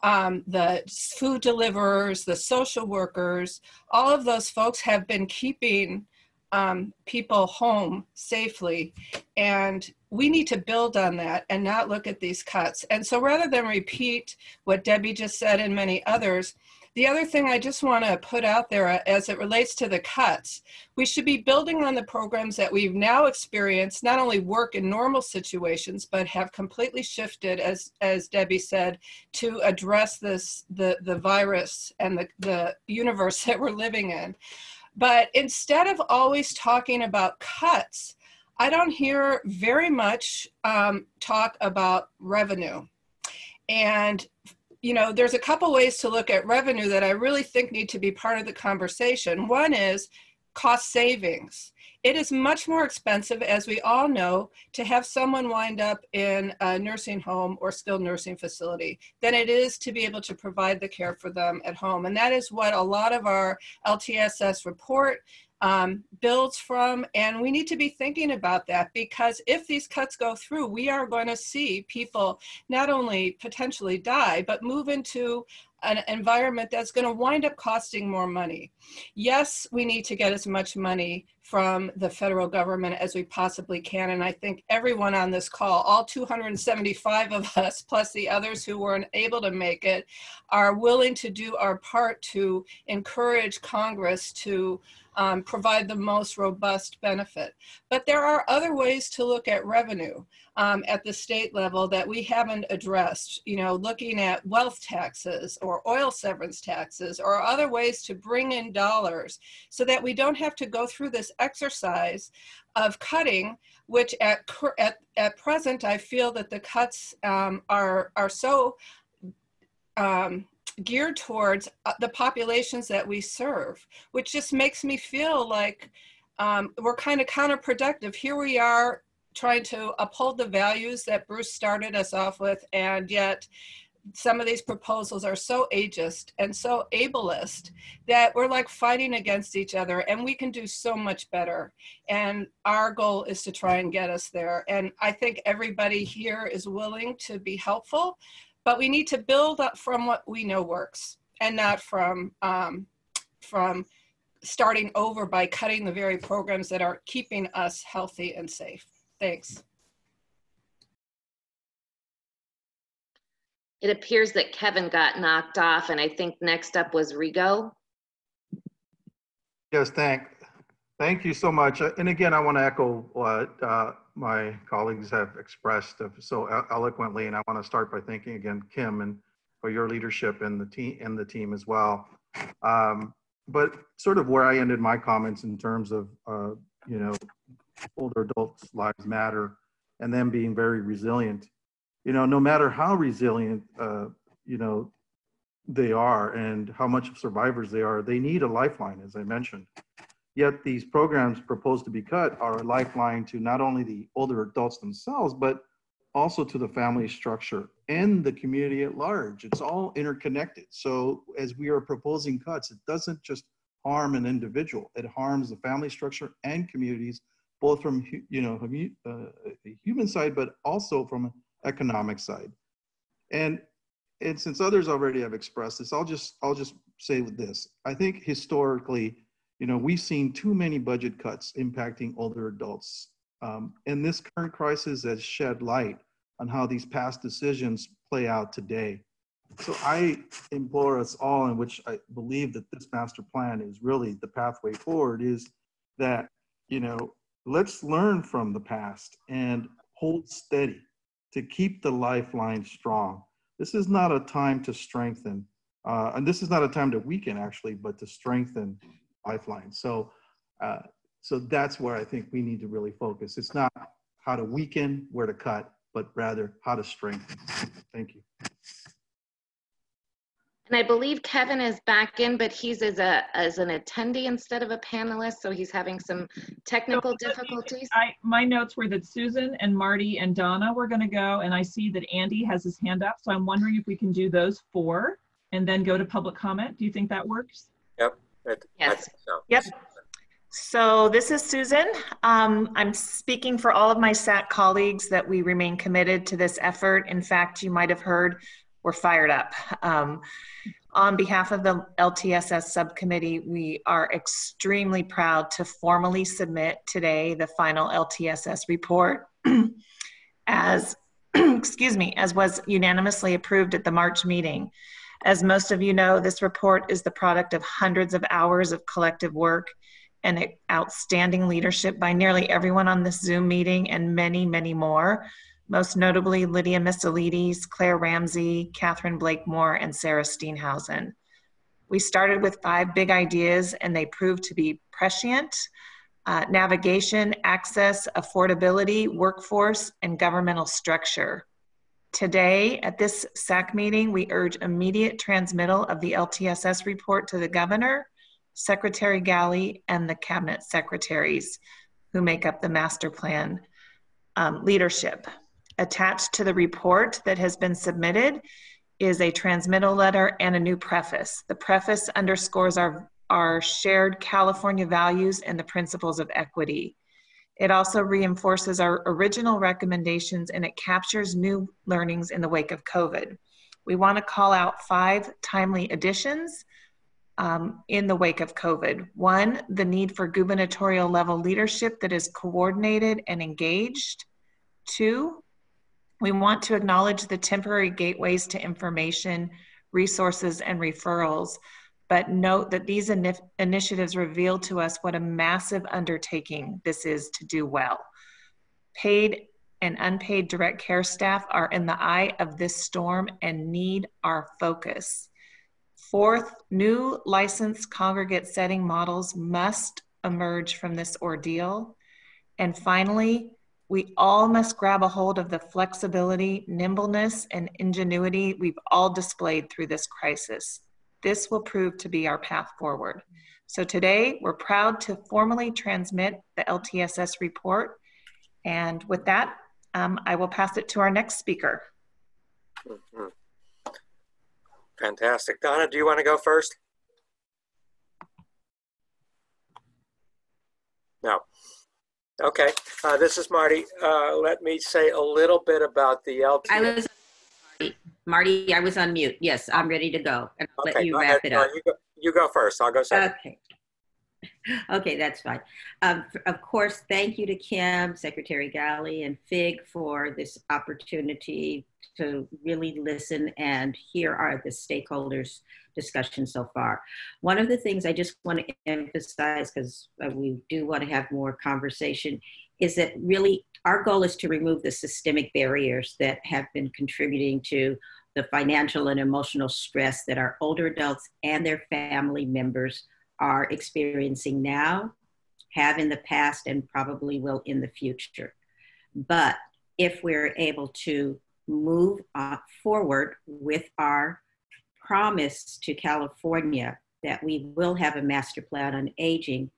S17: um, the food deliverers, the social workers, all of those folks have been keeping um, people home safely. And we need to build on that and not look at these cuts. And so rather than repeat what Debbie just said and many others, the other thing I just want to put out there as it relates to the cuts, we should be building on the programs that we've now experienced, not only work in normal situations, but have completely shifted, as, as Debbie said, to address this, the, the virus and the, the universe that we're living in. But instead of always talking about cuts, I don't hear very much um, talk about revenue. And, you know, there's a couple ways to look at revenue that I really think need to be part of the conversation. One is cost savings. It is much more expensive, as we all know, to have someone wind up in a nursing home or skilled nursing facility than it is to be able to provide the care for them at home. And that is what a lot of our LTSS report um, builds from. And we need to be thinking about that because if these cuts go through, we are going to see people not only potentially die, but move into an environment that's going to wind up costing more money. Yes, we need to get as much money from the federal government as we possibly can. And I think everyone on this call, all 275 of us, plus the others who weren't able to make it, are willing to do our part to encourage Congress to um, provide the most robust benefit. But there are other ways to look at revenue um, at the state level that we haven't addressed, you know, looking at wealth taxes or oil severance taxes or other ways to bring in dollars so that we don't have to go through this exercise of cutting, which at, at, at present, I feel that the cuts um, are, are so um, geared towards uh, the populations that we serve, which just makes me feel like um, we're kind of counterproductive. Here we are trying to uphold the values that Bruce started us off with, and yet some of these proposals are so ageist and so ableist that we're like fighting against each other and we can do so much better and our goal is to try and get us there and i think everybody here is willing to be helpful but we need to build up from what we know works and not from um, from starting over by cutting the very programs that are keeping us healthy and safe. Thanks.
S16: It appears that Kevin got knocked off, and I think next up was Rigo.
S12: Yes, thank, thank you so much. Uh, And again, I want to echo what uh, my colleagues have expressed so eloquently, and I want to start by thanking again Kim and for your leadership and the team and the team as well. Um, But sort of where I ended my comments in terms of, uh, you know, older adults' lives matter and them being very resilient. You know, no matter how resilient, uh, you know, they are and how much of survivors they are, they need a lifeline, as I mentioned. Yet these programs proposed to be cut are a lifeline to not only the older adults themselves, but also to the family structure and the community at large. It's all interconnected. So as we are proposing cuts, it doesn't just harm an individual, it harms the family structure and communities, both from, you know, uh, a human side, but also from economic side. And and since others already have expressed this, I'll just I'll just say with this. I think historically, you know, we've seen too many budget cuts impacting older adults. Um, and this current crisis has shed light on how these past decisions play out today. So I implore us all, in which I believe that this master plan is really the pathway forward, is that, you know, let's learn from the past and hold steady to keep the lifeline strong. This is not a time to strengthen, uh, and this is not a time to weaken actually, but to strengthen lifeline. So, uh, so that's where I think we need to really focus. It's not how to weaken, where to cut, but rather how to strengthen. Thank you.
S16: And I believe Kevin is back in, but he's as a, as an attendee instead of a panelist, so he's having some technical difficulties.
S3: I, my notes were that Susan and Marty and Donna were going to go, and I see that Andy has his hand up. So I'm wondering if we can do those four and then go to public comment. Do you think that works?
S18: Yep. I- I
S16: Yes.
S18: think so.
S19: Yep. So this is Susan. Um, I'm speaking for all of my SAC colleagues that we remain committed to this effort. In fact, you might have heard we're fired up. Um, on behalf of the LTSS subcommittee, we are extremely proud to formally submit today the final LTSS report as, excuse me, as was unanimously approved at the March meeting. As most of you know, this report is the product of hundreds of hours of collective work and outstanding leadership by nearly everyone on this Zoom meeting and many, many more. Most notably, Lydia Missaelides, Claire Ramsey, Catherine Blakemore, and Sarah Steenhausen. We started with five big ideas and they proved to be prescient uh, navigation, access, affordability, workforce, and governmental structure. Today, at this SAC meeting, we urge immediate transmittal of the LTSS report to the governor, Secretary Ghaly, and the cabinet secretaries who make up the master plan um, leadership. Attached to the report that has been submitted is a transmittal letter and a new preface. The preface underscores our, our shared California values and the principles of equity. It also reinforces our original recommendations and it captures new learnings in the wake of COVID. We want to call out five timely additions um, in the wake of COVID. One, the need for gubernatorial level leadership that is coordinated and engaged. Two, we want to acknowledge the temporary gateways to information, resources, and referrals, but note that these ini- initiatives reveal to us what a massive undertaking this is to do well. Paid and unpaid direct care staff are in the eye of this storm and need our focus. Fourth, new licensed congregate setting models must emerge from this ordeal. And finally, we all must grab a hold of the flexibility, nimbleness, and ingenuity we've all displayed through this crisis. This will prove to be our path forward. So today, we're proud to formally transmit the LTSS report. And with that, um, I will pass it to our next speaker.
S18: Mhm. Fantastic. Donna, do you want to go first? No. Okay, uh, this is Marty. Uh, let me say a little bit about the LT.
S20: I was, Marty, I was on mute. Yes, I'm ready to go. And I'll let
S18: Okay,
S20: you
S18: go
S20: wrap
S18: ahead.
S20: it up.
S18: You go, you go first. I'll go second.
S20: Okay. Okay, that's fine. Um, of course, thank you to Kim, Secretary Ghaly, and Fig for this opportunity to really listen and hear our the stakeholders' discussion so far. One of the things I just want to emphasize, because we do want to have more conversation, is that really our goal is to remove the systemic barriers that have been contributing to the financial and emotional stress that our older adults and their family members are experiencing now, have in the past, and probably will in the future. But if we're able to move uh, forward with our promise to California that we will have a master plan on aging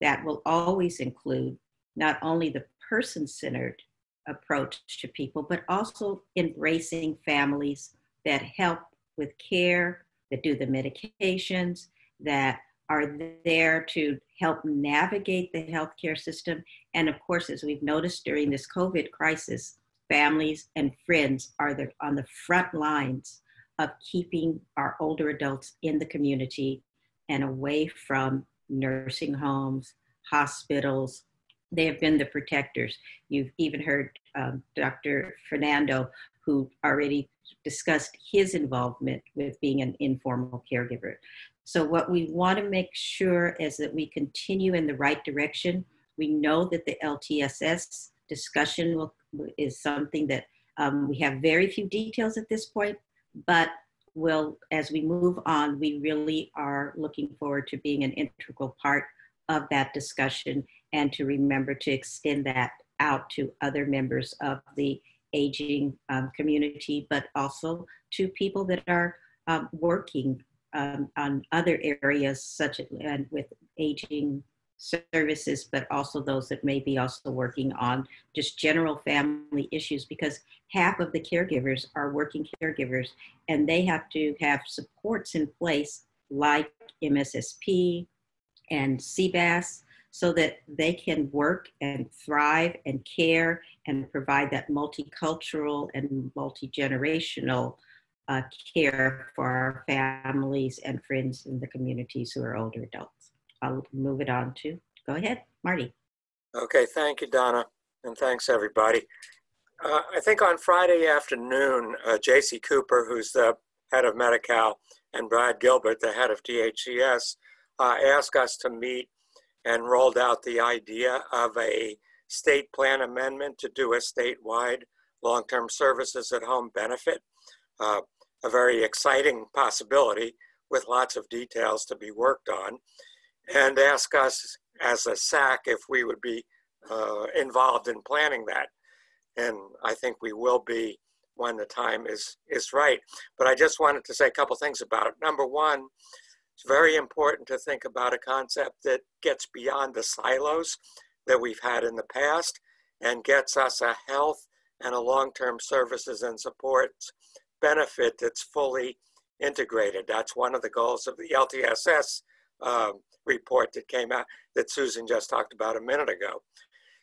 S20: that will always include not only the person centered approach to people, but also embracing families that help with care, that do the medications, that are there to help navigate the healthcare system. And of course, as we've noticed during this COVID crisis, families and friends are the, on the front lines of keeping our older adults in the community and away from nursing homes, hospitals. They have been the protectors. You've even heard um, Dr. Fernando, who already discussed his involvement with being an informal caregiver. So, what we want to make sure is that we continue in the right direction. We know that the LTSS discussion will, is something that um, we have very few details at this point, but will, as we move on, we really are looking forward to being an integral part of that discussion and to remember to extend that out to other members of the aging um, community, but also to people that are um, working um, on other areas such as and with aging services, but also those that may be also working on just general family issues because half of the caregivers are working caregivers and they have to have supports in place like MSSP and CBAS so that they can work and thrive and care and provide that multicultural and multi-generational uh, care for our families and friends in the communities who are older adults. I'll move it on to, go ahead, Marty.
S18: Okay, thank you, Donna, and thanks everybody. Uh, I think on Friday afternoon, uh, Jacey Cooper, who's the head of Medi-Cal, and Brad Gilbert, the head of DHCS, uh, asked us to meet and rolled out the idea of a state plan amendment to do a statewide long-term services at home benefit. Uh, a very exciting possibility with lots of details to be worked on, and ask us as a SAC if we would be uh, involved in planning that. And I think we will be when the time is, is right. But I just wanted to say a couple things about it. Number one, it's very important to think about a concept that gets beyond the silos that we've had in the past and gets us a health and a long-term services and supports benefit that's fully integrated. That's one of the goals of the LTSS um, report that came out that Susan just talked about a minute ago.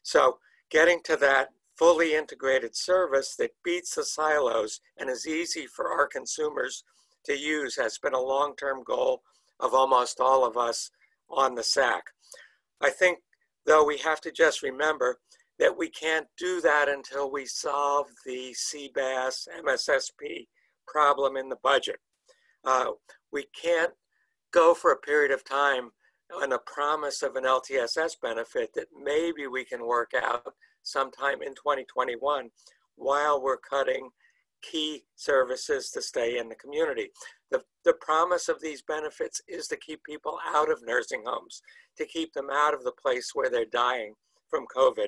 S18: So getting to that fully integrated service that beats the silos and is easy for our consumers to use has been a long-term goal of almost all of us on the SAC. I think, though, we have to just remember that we can't do that until we solve the CBAS MSSP problem in the budget. Uh, we can't go for a period of time on the promise of an LTSS benefit that maybe we can work out sometime in 2021 while we're cutting key services to stay in the community. The, the promise of these benefits is to keep people out of nursing homes, to keep them out of the place where they're dying from COVID.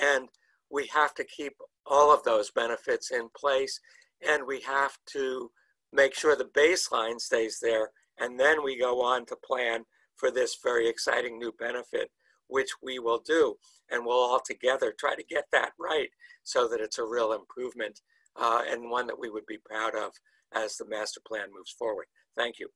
S18: And we have to keep all of those benefits in place and we have to make sure the baseline stays there. And then we go on to plan for this very exciting new benefit, which we will do. And we'll all together try to get that right so that it's a real improvement uh, and one that we would be proud of as the master plan moves forward. Thank you.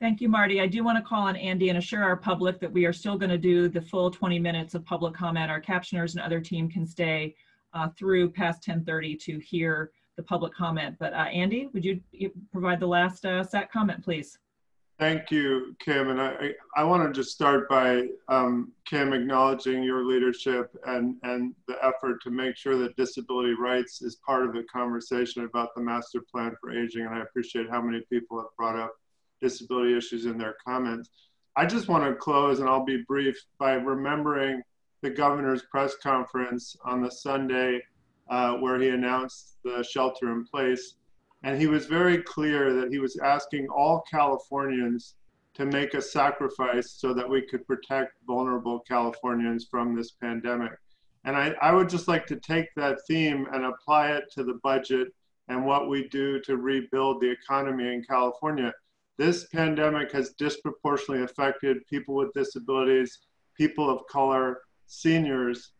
S3: Thank you, Marty. I do want to call on Andy and assure our public that we are still going to do the full 20 minutes of public comment. Our captioners and other team can stay uh, through past 1030 to hear the public comment. But uh, Andy, would you provide the last uh, comment, please?
S9: Thank you, Kim. And I, I want to just start by, um, Kim, acknowledging your leadership and, and the effort to make sure that disability rights is part of the conversation about the master plan for aging. And I appreciate how many people have brought up disability issues in their comments. I just want to close, and I'll be brief, by remembering the governor's press conference on the Sunday uh, where he announced the shelter in place and he was very clear that he was asking all Californians to make a sacrifice so that we could protect vulnerable Californians from this pandemic. And I, I would just like to take that theme and apply it to the budget and what we do to rebuild the economy in California. This pandemic has disproportionately affected people with disabilities, people of color, seniors,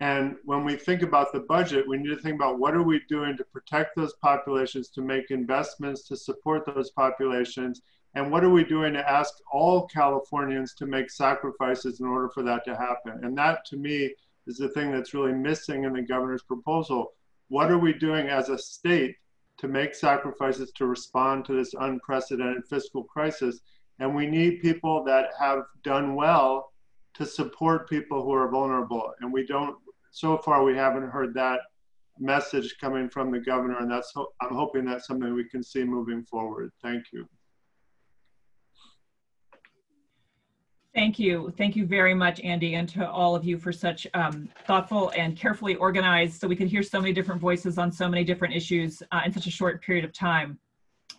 S9: and when we think about the budget, we need to think about what are we doing to protect those populations, to make investments to support those populations, and what are we doing to ask all Californians to make sacrifices in order for that to happen? And that, to me, is the thing that's really missing in the governor's proposal. What are we doing as a state to make sacrifices to respond to this unprecedented fiscal crisis? And we need people that have done well to support people who are vulnerable. And we don't so far we haven't heard that message coming from the governor, and that's I'm hoping that's something we can see moving forward. Thank you.
S3: Thank you. Thank you very much, Andy, and to all of you for such um, thoughtful and carefully organized so we could hear so many different voices on so many different issues uh, in such a short period of time.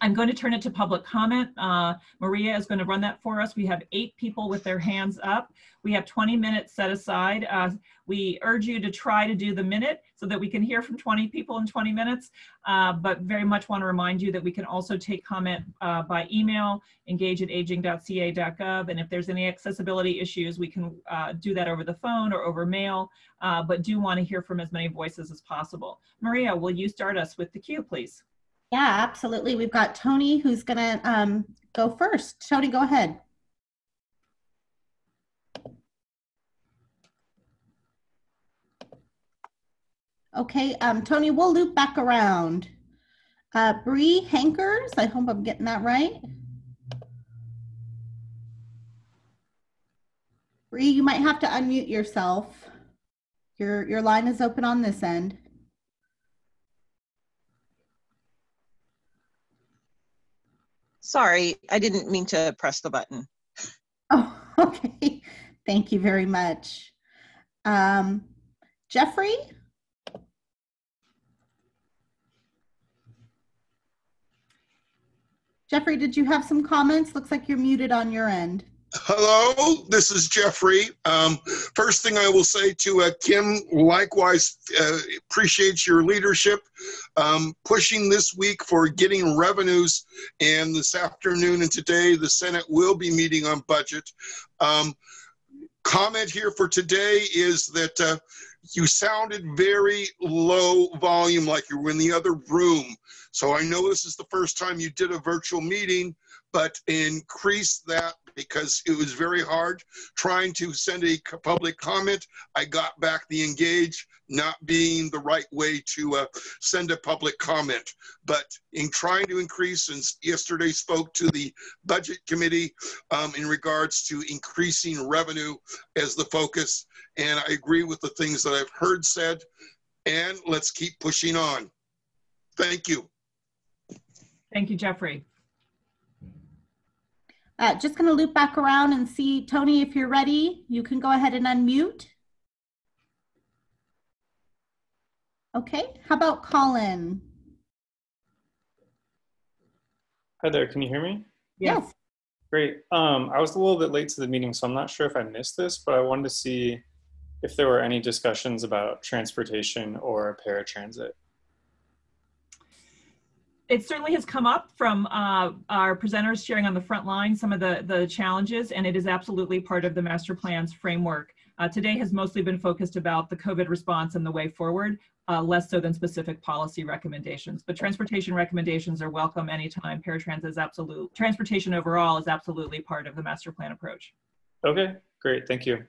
S3: I'm going to turn it to public comment. Uh, Maria is going to run that for us. We have eight people with their hands up. We have 20 minutes set aside. Uh, we urge you to try to do the minute so that we can hear from 20 people in 20 minutes, uh, but very much want to remind you that we can also take comment uh, by email, engage at aging.ca.gov, and if there's any accessibility issues, we can uh, do that over the phone or over mail, uh, but do want to hear from as many voices as possible. Maria, will you start us with the queue, please?
S8: Yeah, absolutely. We've got Tony who's going to um, go first. Tony, go ahead. Okay, um, Tony, we'll loop back around. Uh, Bree Hankers, I hope I'm getting that right. Bree, you might have to unmute yourself. Your, your line is open on this end.
S21: Sorry, I didn't mean to press the button.
S8: Oh, okay. Thank you very much. Um, Jeffrey? Jeffrey, did you have some comments? Looks like you're muted on your end.
S22: Hello, this is Jeffrey. Um, first thing I will say to uh, Kim, likewise, uh, appreciate your leadership, um, pushing this week for getting revenues. And this afternoon and today, the Senate will be meeting on budget. Um, comment here for today is that uh, you sounded very low volume, like you were in the other room. So I know this is the first time you did a virtual meeting, but increase that because it was very hard trying to send a public comment. I got back the engage not being the right way to uh, send a public comment. But in trying to increase, and yesterday spoke to the budget committee um, in regards to increasing revenue as the focus. And I agree with the things that I've heard said. And let's keep pushing on. Thank you.
S3: Thank you, Jeffrey.
S8: Uh, just going to loop back around and see, Tony, if you're ready, you can go ahead and unmute. Okay, how about Colin?
S23: Hi there, can you hear me?
S8: Yes.
S23: Great. Um, I was a little bit late to the meeting, so I'm not sure if I missed this, but I wanted to see if there were any discussions about transportation or paratransit
S3: it certainly has come up from uh, our presenters sharing on the front line some of the, the challenges, and it is absolutely part of the master plan's framework. Uh, today has mostly been focused about the COVID response and the way forward, uh, less so than specific policy recommendations. But transportation recommendations are welcome anytime. Paratransit is absolute. Transportation overall is absolutely part of the master plan approach.
S23: Okay, great. Thank you.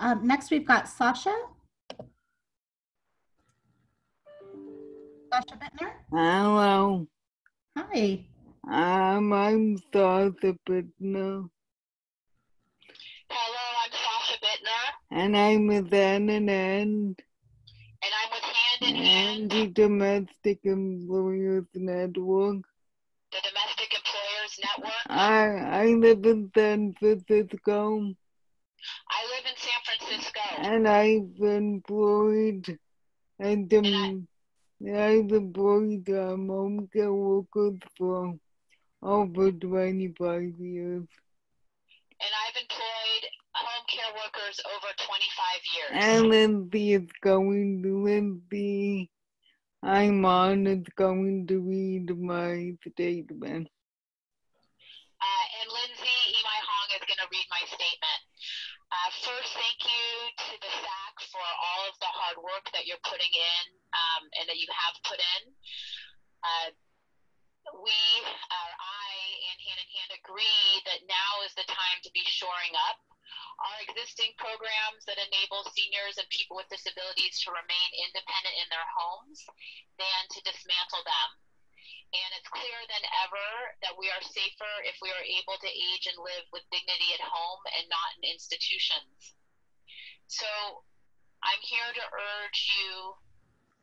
S8: Um, next, we've got Sasha. Sasha Bittner?
S24: Hello.
S8: Hi.
S25: Um, I'm Sasha Bittner.
S26: Hello, I'm Sasha Bittner.
S25: And I'm with N and N.
S26: And I'm with Hand in
S25: Hand. the Domestic Employers Network.
S26: The Domestic Employers Network.
S25: I I live in San Francisco.
S26: I live in San Francisco.
S25: And I've employed and um, I've employed um, home care workers for over 25 years.
S26: And I've employed home care workers over 25 years.
S25: And Lindsay is going to Lindsay. I'm honored going to read my statement.
S26: Uh, and Lindsay Imai Hong is going to read my statement. Uh, first, thank you to the SAC for all of the hard work that you're putting in um, and that you have put in. Uh, we, uh, I, and Hand in Hand agree that now is the time to be shoring up our existing programs that enable seniors and people with disabilities to remain independent in their homes than to dismantle them. And it's clearer than ever that we are safer if we are able to age and live with dignity at home and not in institutions. So I'm here to urge you,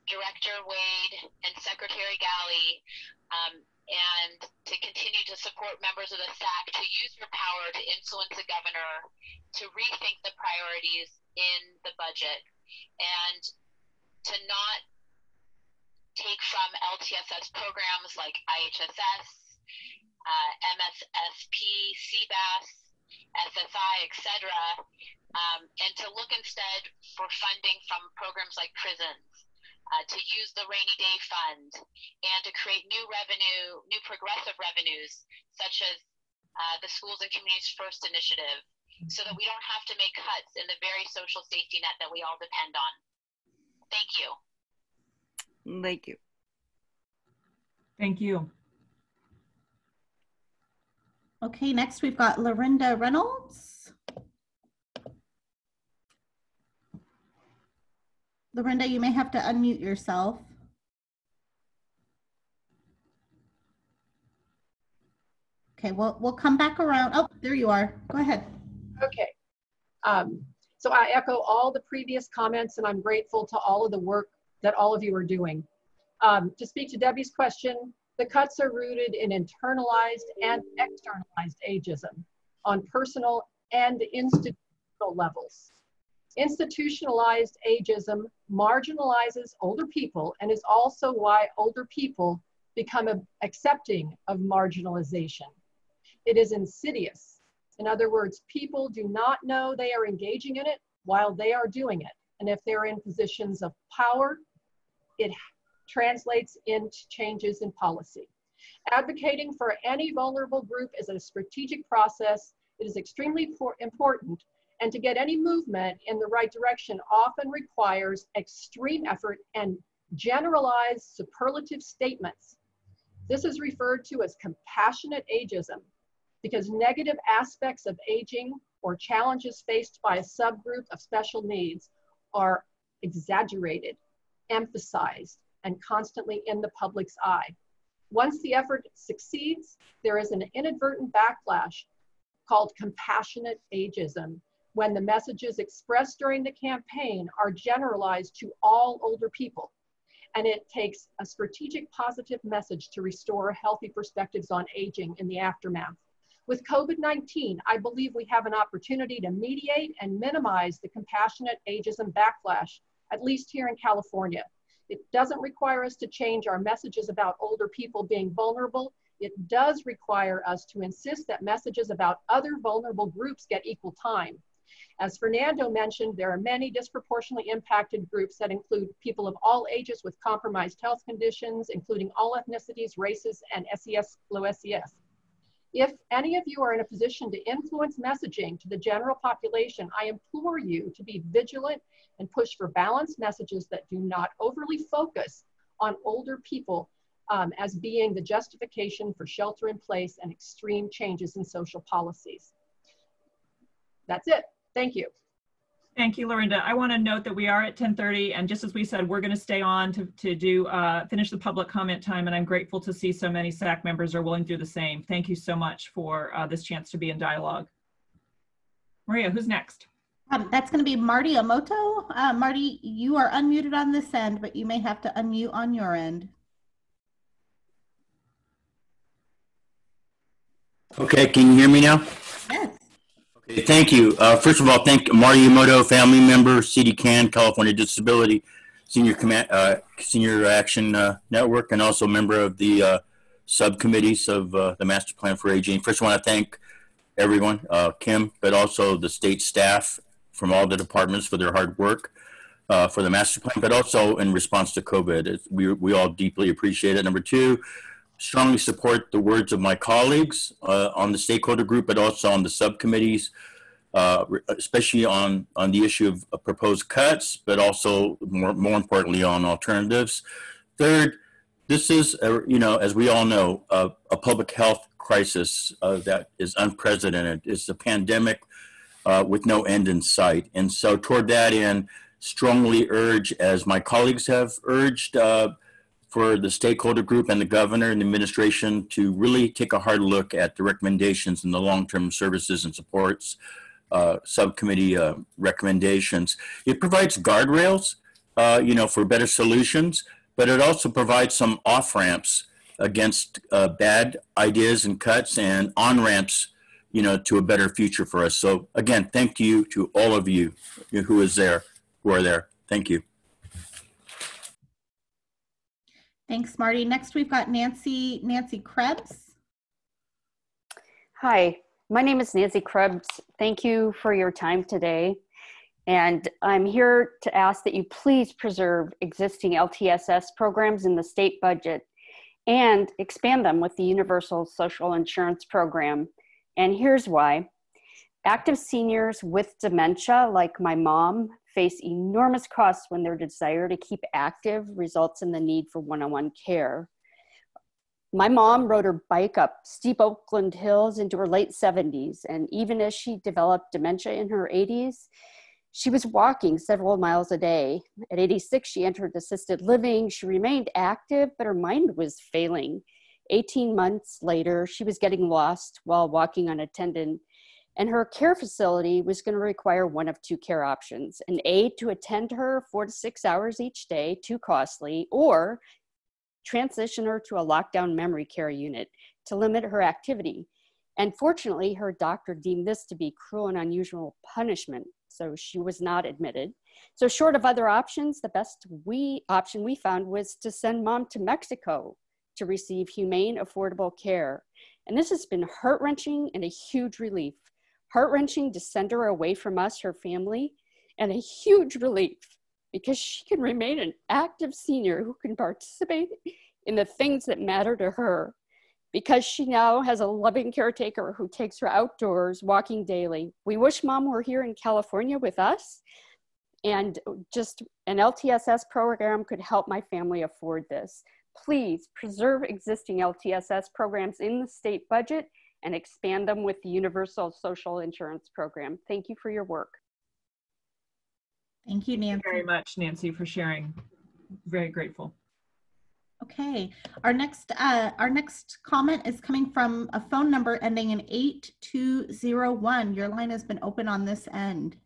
S26: Director Wade and Secretary Ghaly, um, and to continue to support members of the SAC to use your power to influence the governor to rethink the priorities in the budget and to not take from LTSS programs like IHSS, uh, MSSP, CBAS, SSI, etc., um, and to look instead for funding from programs like prisons uh, to use the rainy day fund and to create new revenue, new progressive revenues, such as uh, the Schools and Communities First initiative, so that we don't have to make cuts in the very social safety net that we all depend on. Thank you.
S25: Thank you.
S3: Thank you.
S8: Okay, next we've got Lorinda Reynolds. Lorinda, you may have to unmute yourself. Okay, well, we'll come back around. Oh, there you are. Go ahead.
S27: Okay. Um, so I echo all the previous comments and I'm grateful to all of the work that all of you are doing. Um, to speak to Debbie's question, the cuts are rooted in internalized and externalized ageism on personal and institutional levels. Institutionalized ageism marginalizes older people and is also why older people become accepting of marginalization. It is insidious. In other words, people do not know they are engaging in it while they are doing it. And if they're in positions of power, it translates into changes in policy. Advocating for any vulnerable group is a strategic process. It is extremely important and to get any movement in the right direction often requires extreme effort and generalized superlative statements. This is referred to as compassionate ageism because negative aspects of aging or challenges faced by a subgroup of special needs are exaggerated, emphasized, and constantly in the public's eye. Once the effort succeeds, there is an inadvertent backlash called compassionate ageism when the messages expressed during the campaign are generalized to all older people. And it takes a strategic positive message to restore healthy perspectives on aging in the aftermath. With COVID 19, I believe we have an opportunity to mediate and minimize the compassionate ageism backlash, at least here in California. It doesn't require us to change our messages about older people being vulnerable. It does require us to insist that messages about other vulnerable groups get equal time. As Fernando mentioned, there are many disproportionately impacted groups that include people of all ages with compromised health conditions, including all ethnicities, races, and SES, low SES. If any of you are in a position to influence messaging to the general population, I implore you to be vigilant and push for balanced messages that do not overly focus on older people um, as being the justification for shelter in place and extreme changes in social policies. That's it. Thank you.
S3: Thank you, Lorinda. I want to note that we are at 10:30, and just as we said, we're going to stay on to, to do uh, finish the public comment time. And I'm grateful to see so many SAC members are willing to do the same. Thank you so much for uh, this chance to be in dialogue. Maria, who's next?
S8: Um, that's going to be Marty Omoto. Uh, Marty, you are unmuted on this end, but you may have to unmute on your end.
S28: Okay, can you hear me now? Okay, thank you. Uh, first of all, thank Marty Omoto, family member, CDCAN, California Disability Senior Command, uh, Senior Action uh, Network, and also member of the uh, subcommittees of uh, the Master Plan for Aging. First, I want to thank everyone, uh, Kim, but also the state staff from all the departments for their hard work for the master plan, but also in response to COVID. It, we, we all deeply appreciate it. Number two, strongly support the words of my colleagues uh, on the stakeholder group, but also on the subcommittees, uh, especially on, on the issue of, proposed cuts, but also more, more importantly on alternatives. Third, this is, a, you know, as we all know, a, a public health crisis uh, that is unprecedented. It's a pandemic uh, with no end in sight. And so toward that end, strongly urge, as my colleagues have urged, uh, for the stakeholder group and the governor and the administration to really take a hard look at the recommendations and the long-term services and supports uh, subcommittee uh, recommendations. It provides guardrails, uh, you know, for better solutions, but it also provides some off-ramps against uh, bad ideas and cuts and on-ramps, you know, to a better future for us. So again, thank you to all of you who is there, who are there. Thank you.
S8: Thanks, Marty. Next, we've got Nancy, Nancy Krebs.
S29: Hi, my name is Nancy Krebs. Thank you for your time today. And I'm here to ask that you please preserve existing LTSS programs in the state budget and expand them with the Universal Social Insurance Program. And here's why. Active seniors with dementia, like my mom, face enormous costs when their desire to keep active results in the need for one on one care. My mom rode her bike up steep Oakland hills into her late 70s, and even as she developed dementia in her 80s, she was walking several miles a day. At 86, she entered assisted living. She remained active, but her mind was failing. 18 months later, she was getting lost while walking unattended and her care facility was going to require one of two care options an aide to attend her four to six hours each day, too costly, or transition her to a lockdown memory care unit to limit her activity. And fortunately, her doctor deemed this to be cruel and unusual punishment, so she was not admitted. So, short of other options, the best we option we found was to send mom to Mexico to receive humane, affordable care. And this has been heart wrenching and a huge relief heart wrenching to send her away from us, her family, and a huge relief because she can remain an active senior who can participate in the things that matter to her. Because she now has a loving caretaker who takes her outdoors, walking daily. We wish mom were here in California with us, and just an LTSS program could help my family afford this. Please preserve existing LTSS programs in the state budget and expand them with the Universal Social Insurance Program. Thank you for your work.
S8: Thank you, Nancy.
S3: Thank you very much, Nancy, for sharing. Very grateful.
S8: Okay, our next uh, our next comment is coming from a phone number ending in 8201. Your line has been open on this end.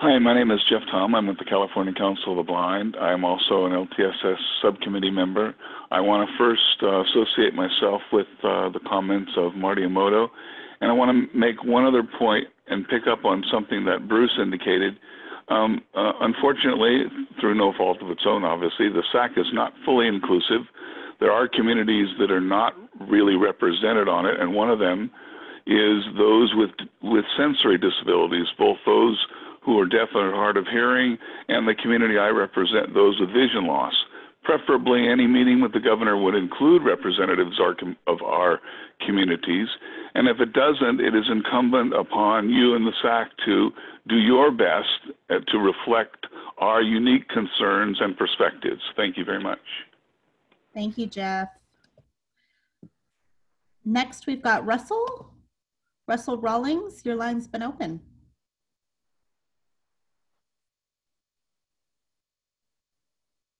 S30: Hi, my name is Jeff Thom. I'm with the California Council of the Blind. I'm also an LTSS subcommittee member. I want to first uh, associate myself with uh, the comments of Marty Omoto, and I want to make one other point and pick up on something that Bruce indicated. Um, uh, unfortunately, through no fault of its own, obviously, the SAC is not fully inclusive. There are communities that are not really represented on it, and one of them is those with with sensory disabilities, both those who are deaf or hard of hearing, and the community I represent, those with vision loss. Preferably, any meeting with the governor would include representatives of our communities. And if it doesn't, it is incumbent upon you and the SAC to do your best uh, to reflect our unique concerns and perspectives. Thank you very much.
S8: Thank you, Jeff. Next, we've got Russell. Russell Rawlings, your line's been open.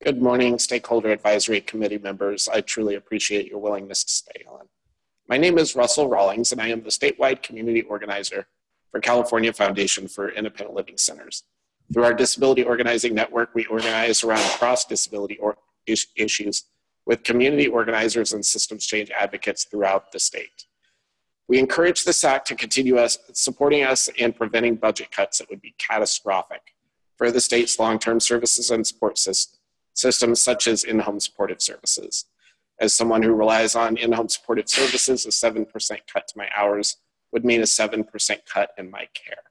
S31: Good morning, Stakeholder Advisory Committee members. I truly appreciate your willingness to stay on. My name is Russell Rawlings, and I am the statewide community organizer for California Foundation for Independent Living Centers. Through our disability organizing network, we organize around cross disability is issues with community organizers and systems change advocates throughout the state. We encourage the SAC to continue us, supporting us in preventing budget cuts that would be catastrophic for the state's long-term services and support system, systems such as in-home supportive services. As someone who relies on in-home supportive services, a 7% cut to my hours would mean a 7% cut in my care.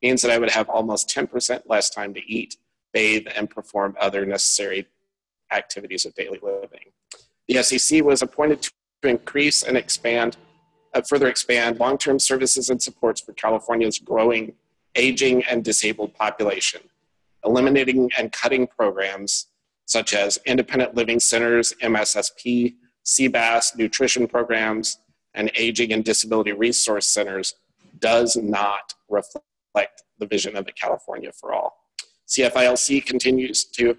S31: It means that I would have almost 10% less time to eat, bathe, and perform other necessary activities of daily living. The SAC was appointed to increase and expand, uh, further expand long-term services and supports for California's growing aging and disabled population, eliminating and cutting programs such as independent living centers, MSSP, CBAS, nutrition programs, and aging and disability resource centers does not reflect the vision of the California for All. CFILC continues to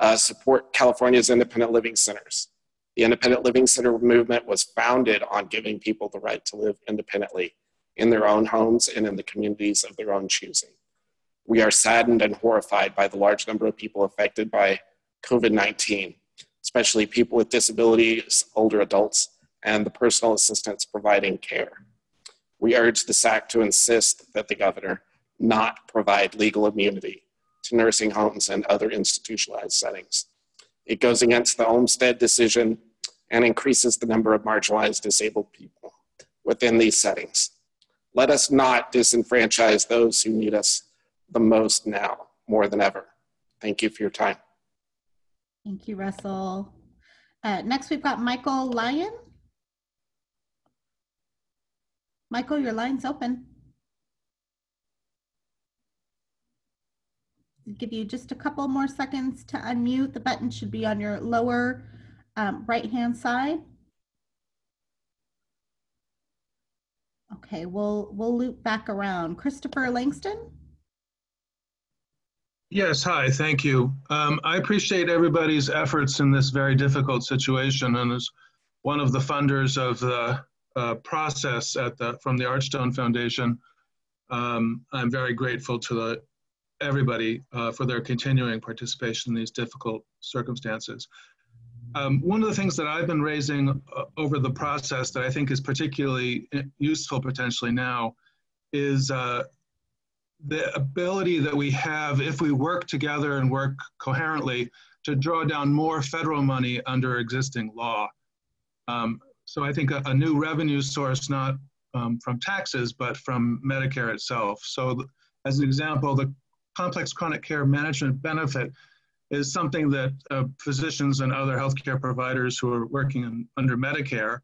S31: uh, support California's independent living centers. The independent living center movement was founded on giving people the right to live independently in their own homes and in the communities of their own choosing. We are saddened and horrified by the large number of people affected by COVID 19, especially people with disabilities, older adults, and the personal assistants providing care. We urge the SAC to insist that the governor not provide legal immunity to nursing homes and other institutionalized settings. It goes against the Olmstead decision and increases the number of marginalized disabled people within these settings. Let us not disenfranchise those who need us the most now, more than ever. Thank you for your time.
S8: Thank you, Russell. Uh, next, we've got Michael Lyon. Michael, your line's open. Give you just a couple more seconds to unmute. The button should be on your lower um, right-hand side. Okay, we'll we'll loop back around. Christopher Langston.
S32: Yes, hi, thank you. Um, I appreciate everybody's efforts in this very difficult situation and as one of the funders of the uh, process at the, from the Archstone Foundation, um, I'm very grateful to the, everybody uh, for their continuing participation in these difficult circumstances. Um, one of the things that I've been raising uh, over the process that I think is particularly uh, useful potentially now is uh, the ability that we have if we work together and work coherently to draw down more federal money under existing law. Um, so I think a, a, new revenue source, not um, from taxes, but from Medicare itself. So as an example, the complex chronic care management benefit is something that uh, physicians and other healthcare providers who are working in, under Medicare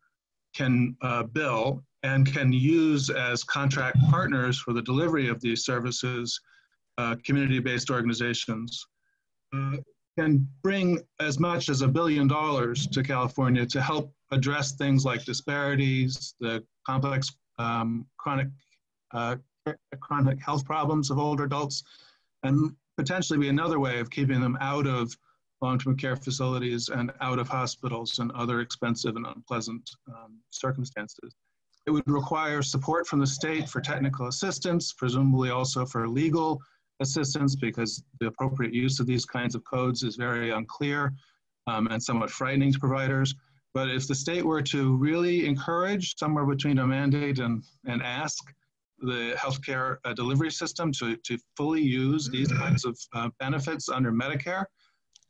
S32: can uh, bill and can use as contract partners for the delivery of these services uh, community-based organizations uh, can bring as much as a billion dollars to California to help address things like disparities, the complex um, chronic, uh, chronic health problems of older adults, and potentially be another way of keeping them out of long-term care facilities and out of hospitals and other expensive and unpleasant um, circumstances. It would require support from the state for technical assistance, presumably also for legal assistance because the appropriate use of these kinds of codes is very unclear um, and somewhat frightening to providers. But if the state were to really encourage somewhere between a mandate and, and ask the healthcare uh, delivery system to, to fully use these kinds of uh, benefits under Medicare,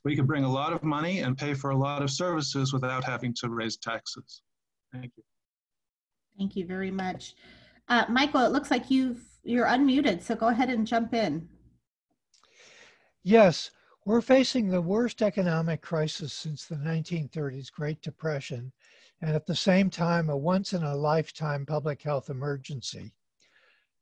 S32: we could bring a lot of money and pay for a lot of services without having to raise taxes. Thank you.
S8: Thank you very much. Uh, Michael, it looks like you've, you're unmuted, so go ahead and jump in.
S33: Yes, we're facing the worst economic crisis since the 1930s Great Depression, and at the same time, a once in a lifetime public health emergency.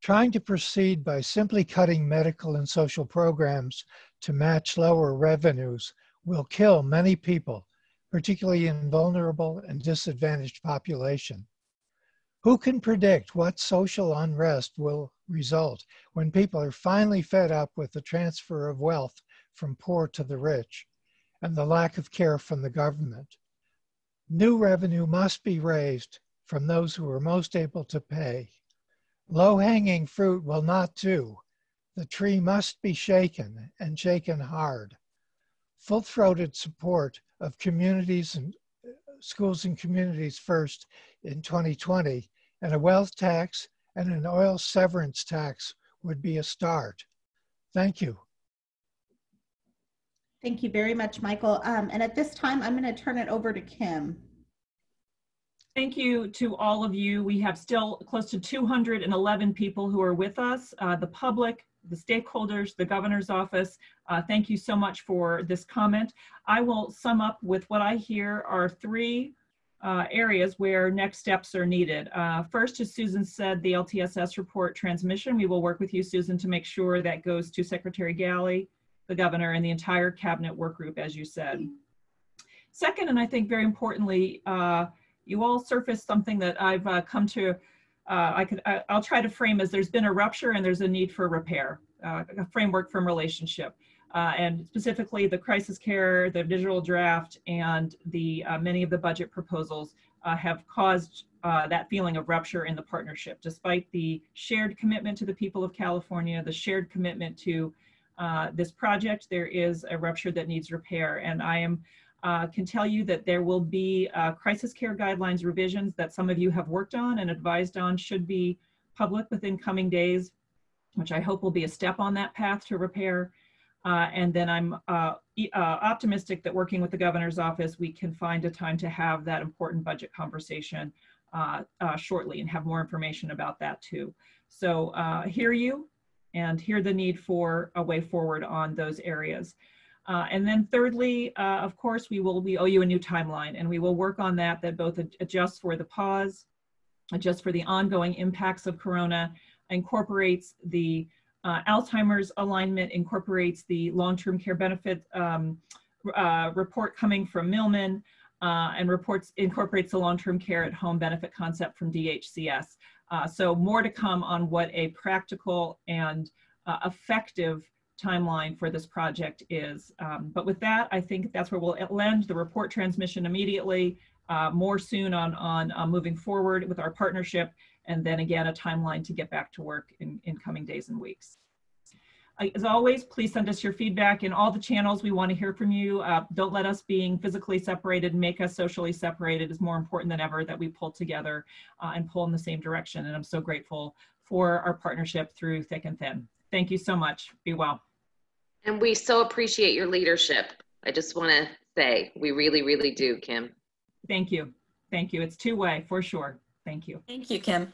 S33: Trying to proceed by simply cutting medical and social programs to match lower revenues will kill many people, particularly in vulnerable and disadvantaged population. Who can predict what social unrest will result when people are finally fed up with the transfer of wealth from poor to the rich? and the lack of care from the government. New revenue must be raised from those who are most able to pay. Low hanging fruit will not do. The tree must be shaken and shaken hard. Full throated support of communities and uh, schools and communities first in 2020 and a wealth tax and an oil severance tax would be a start. Thank you.
S8: Thank you very much, Michael. Um, and at this time, I'm going to turn it over to Kim.
S3: Thank you to all of you. We have still close to 211 people who are with us, uh, the public, the stakeholders, the governor's office. Uh, thank you so much for this comment. I will sum up with what I hear are three uh, areas where next steps are needed. Uh, first, as Susan said, the LTSS report transmission. We will work with you, Susan, to make sure that goes to Secretary Ghaly, the governor, and the entire cabinet work group, as you said. Second, and I think very importantly, uh, you all surfaced something that I've uh, come to, uh, I could, I, will try to frame as there's been a rupture and there's a need for repair, uh, a framework from relationship. Uh, and specifically the crisis care, the digital draft, and the uh, many of the budget proposals uh, have caused that feeling of rupture in the partnership. Despite the shared commitment to the people of California, the shared commitment to this project, there is a rupture that needs repair. And I am uh, can tell you that there will be uh, crisis care guidelines revisions that some of you have worked on and advised on should be public within coming days, which I hope will be a step on that path to repair. Uh, and then I'm uh, uh, optimistic that working with the governor's office, we can find a time to have that important budget conversation uh, shortly and have more information about that too. So hear you and hear the need for a way forward on those areas. Uh, and then thirdly, uh, of course, we will, we owe you a new timeline and we will work on that, that both adjusts for the pause, adjusts for the ongoing impacts of Corona, incorporates the uh, Alzheimer's alignment, incorporates the long-term care benefit um, uh, report coming from Milliman, uh, and reports incorporates the long-term care at home benefit concept from DHCS. Uh, so more to come on what a practical and effective timeline for this project is. Um, but with that, I think that's where we'll end the report transmission immediately, uh, more soon on, on uh, moving forward with our partnership, and then again, a timeline to get back to work in, in coming days and weeks. As always, please send us your feedback in all the channels. We want to hear from you. Uh, don't let us being physically separated make us socially separated is more important than ever that we pull together uh, and pull in the same direction. And I'm so grateful for our partnership through thick and thin. Thank you so much. Be well.
S16: And we so appreciate your leadership. I just want to say we really, really do, Kim.
S3: Thank you. Thank you. It's two way for sure. Thank you.
S34: Thank you, Kim.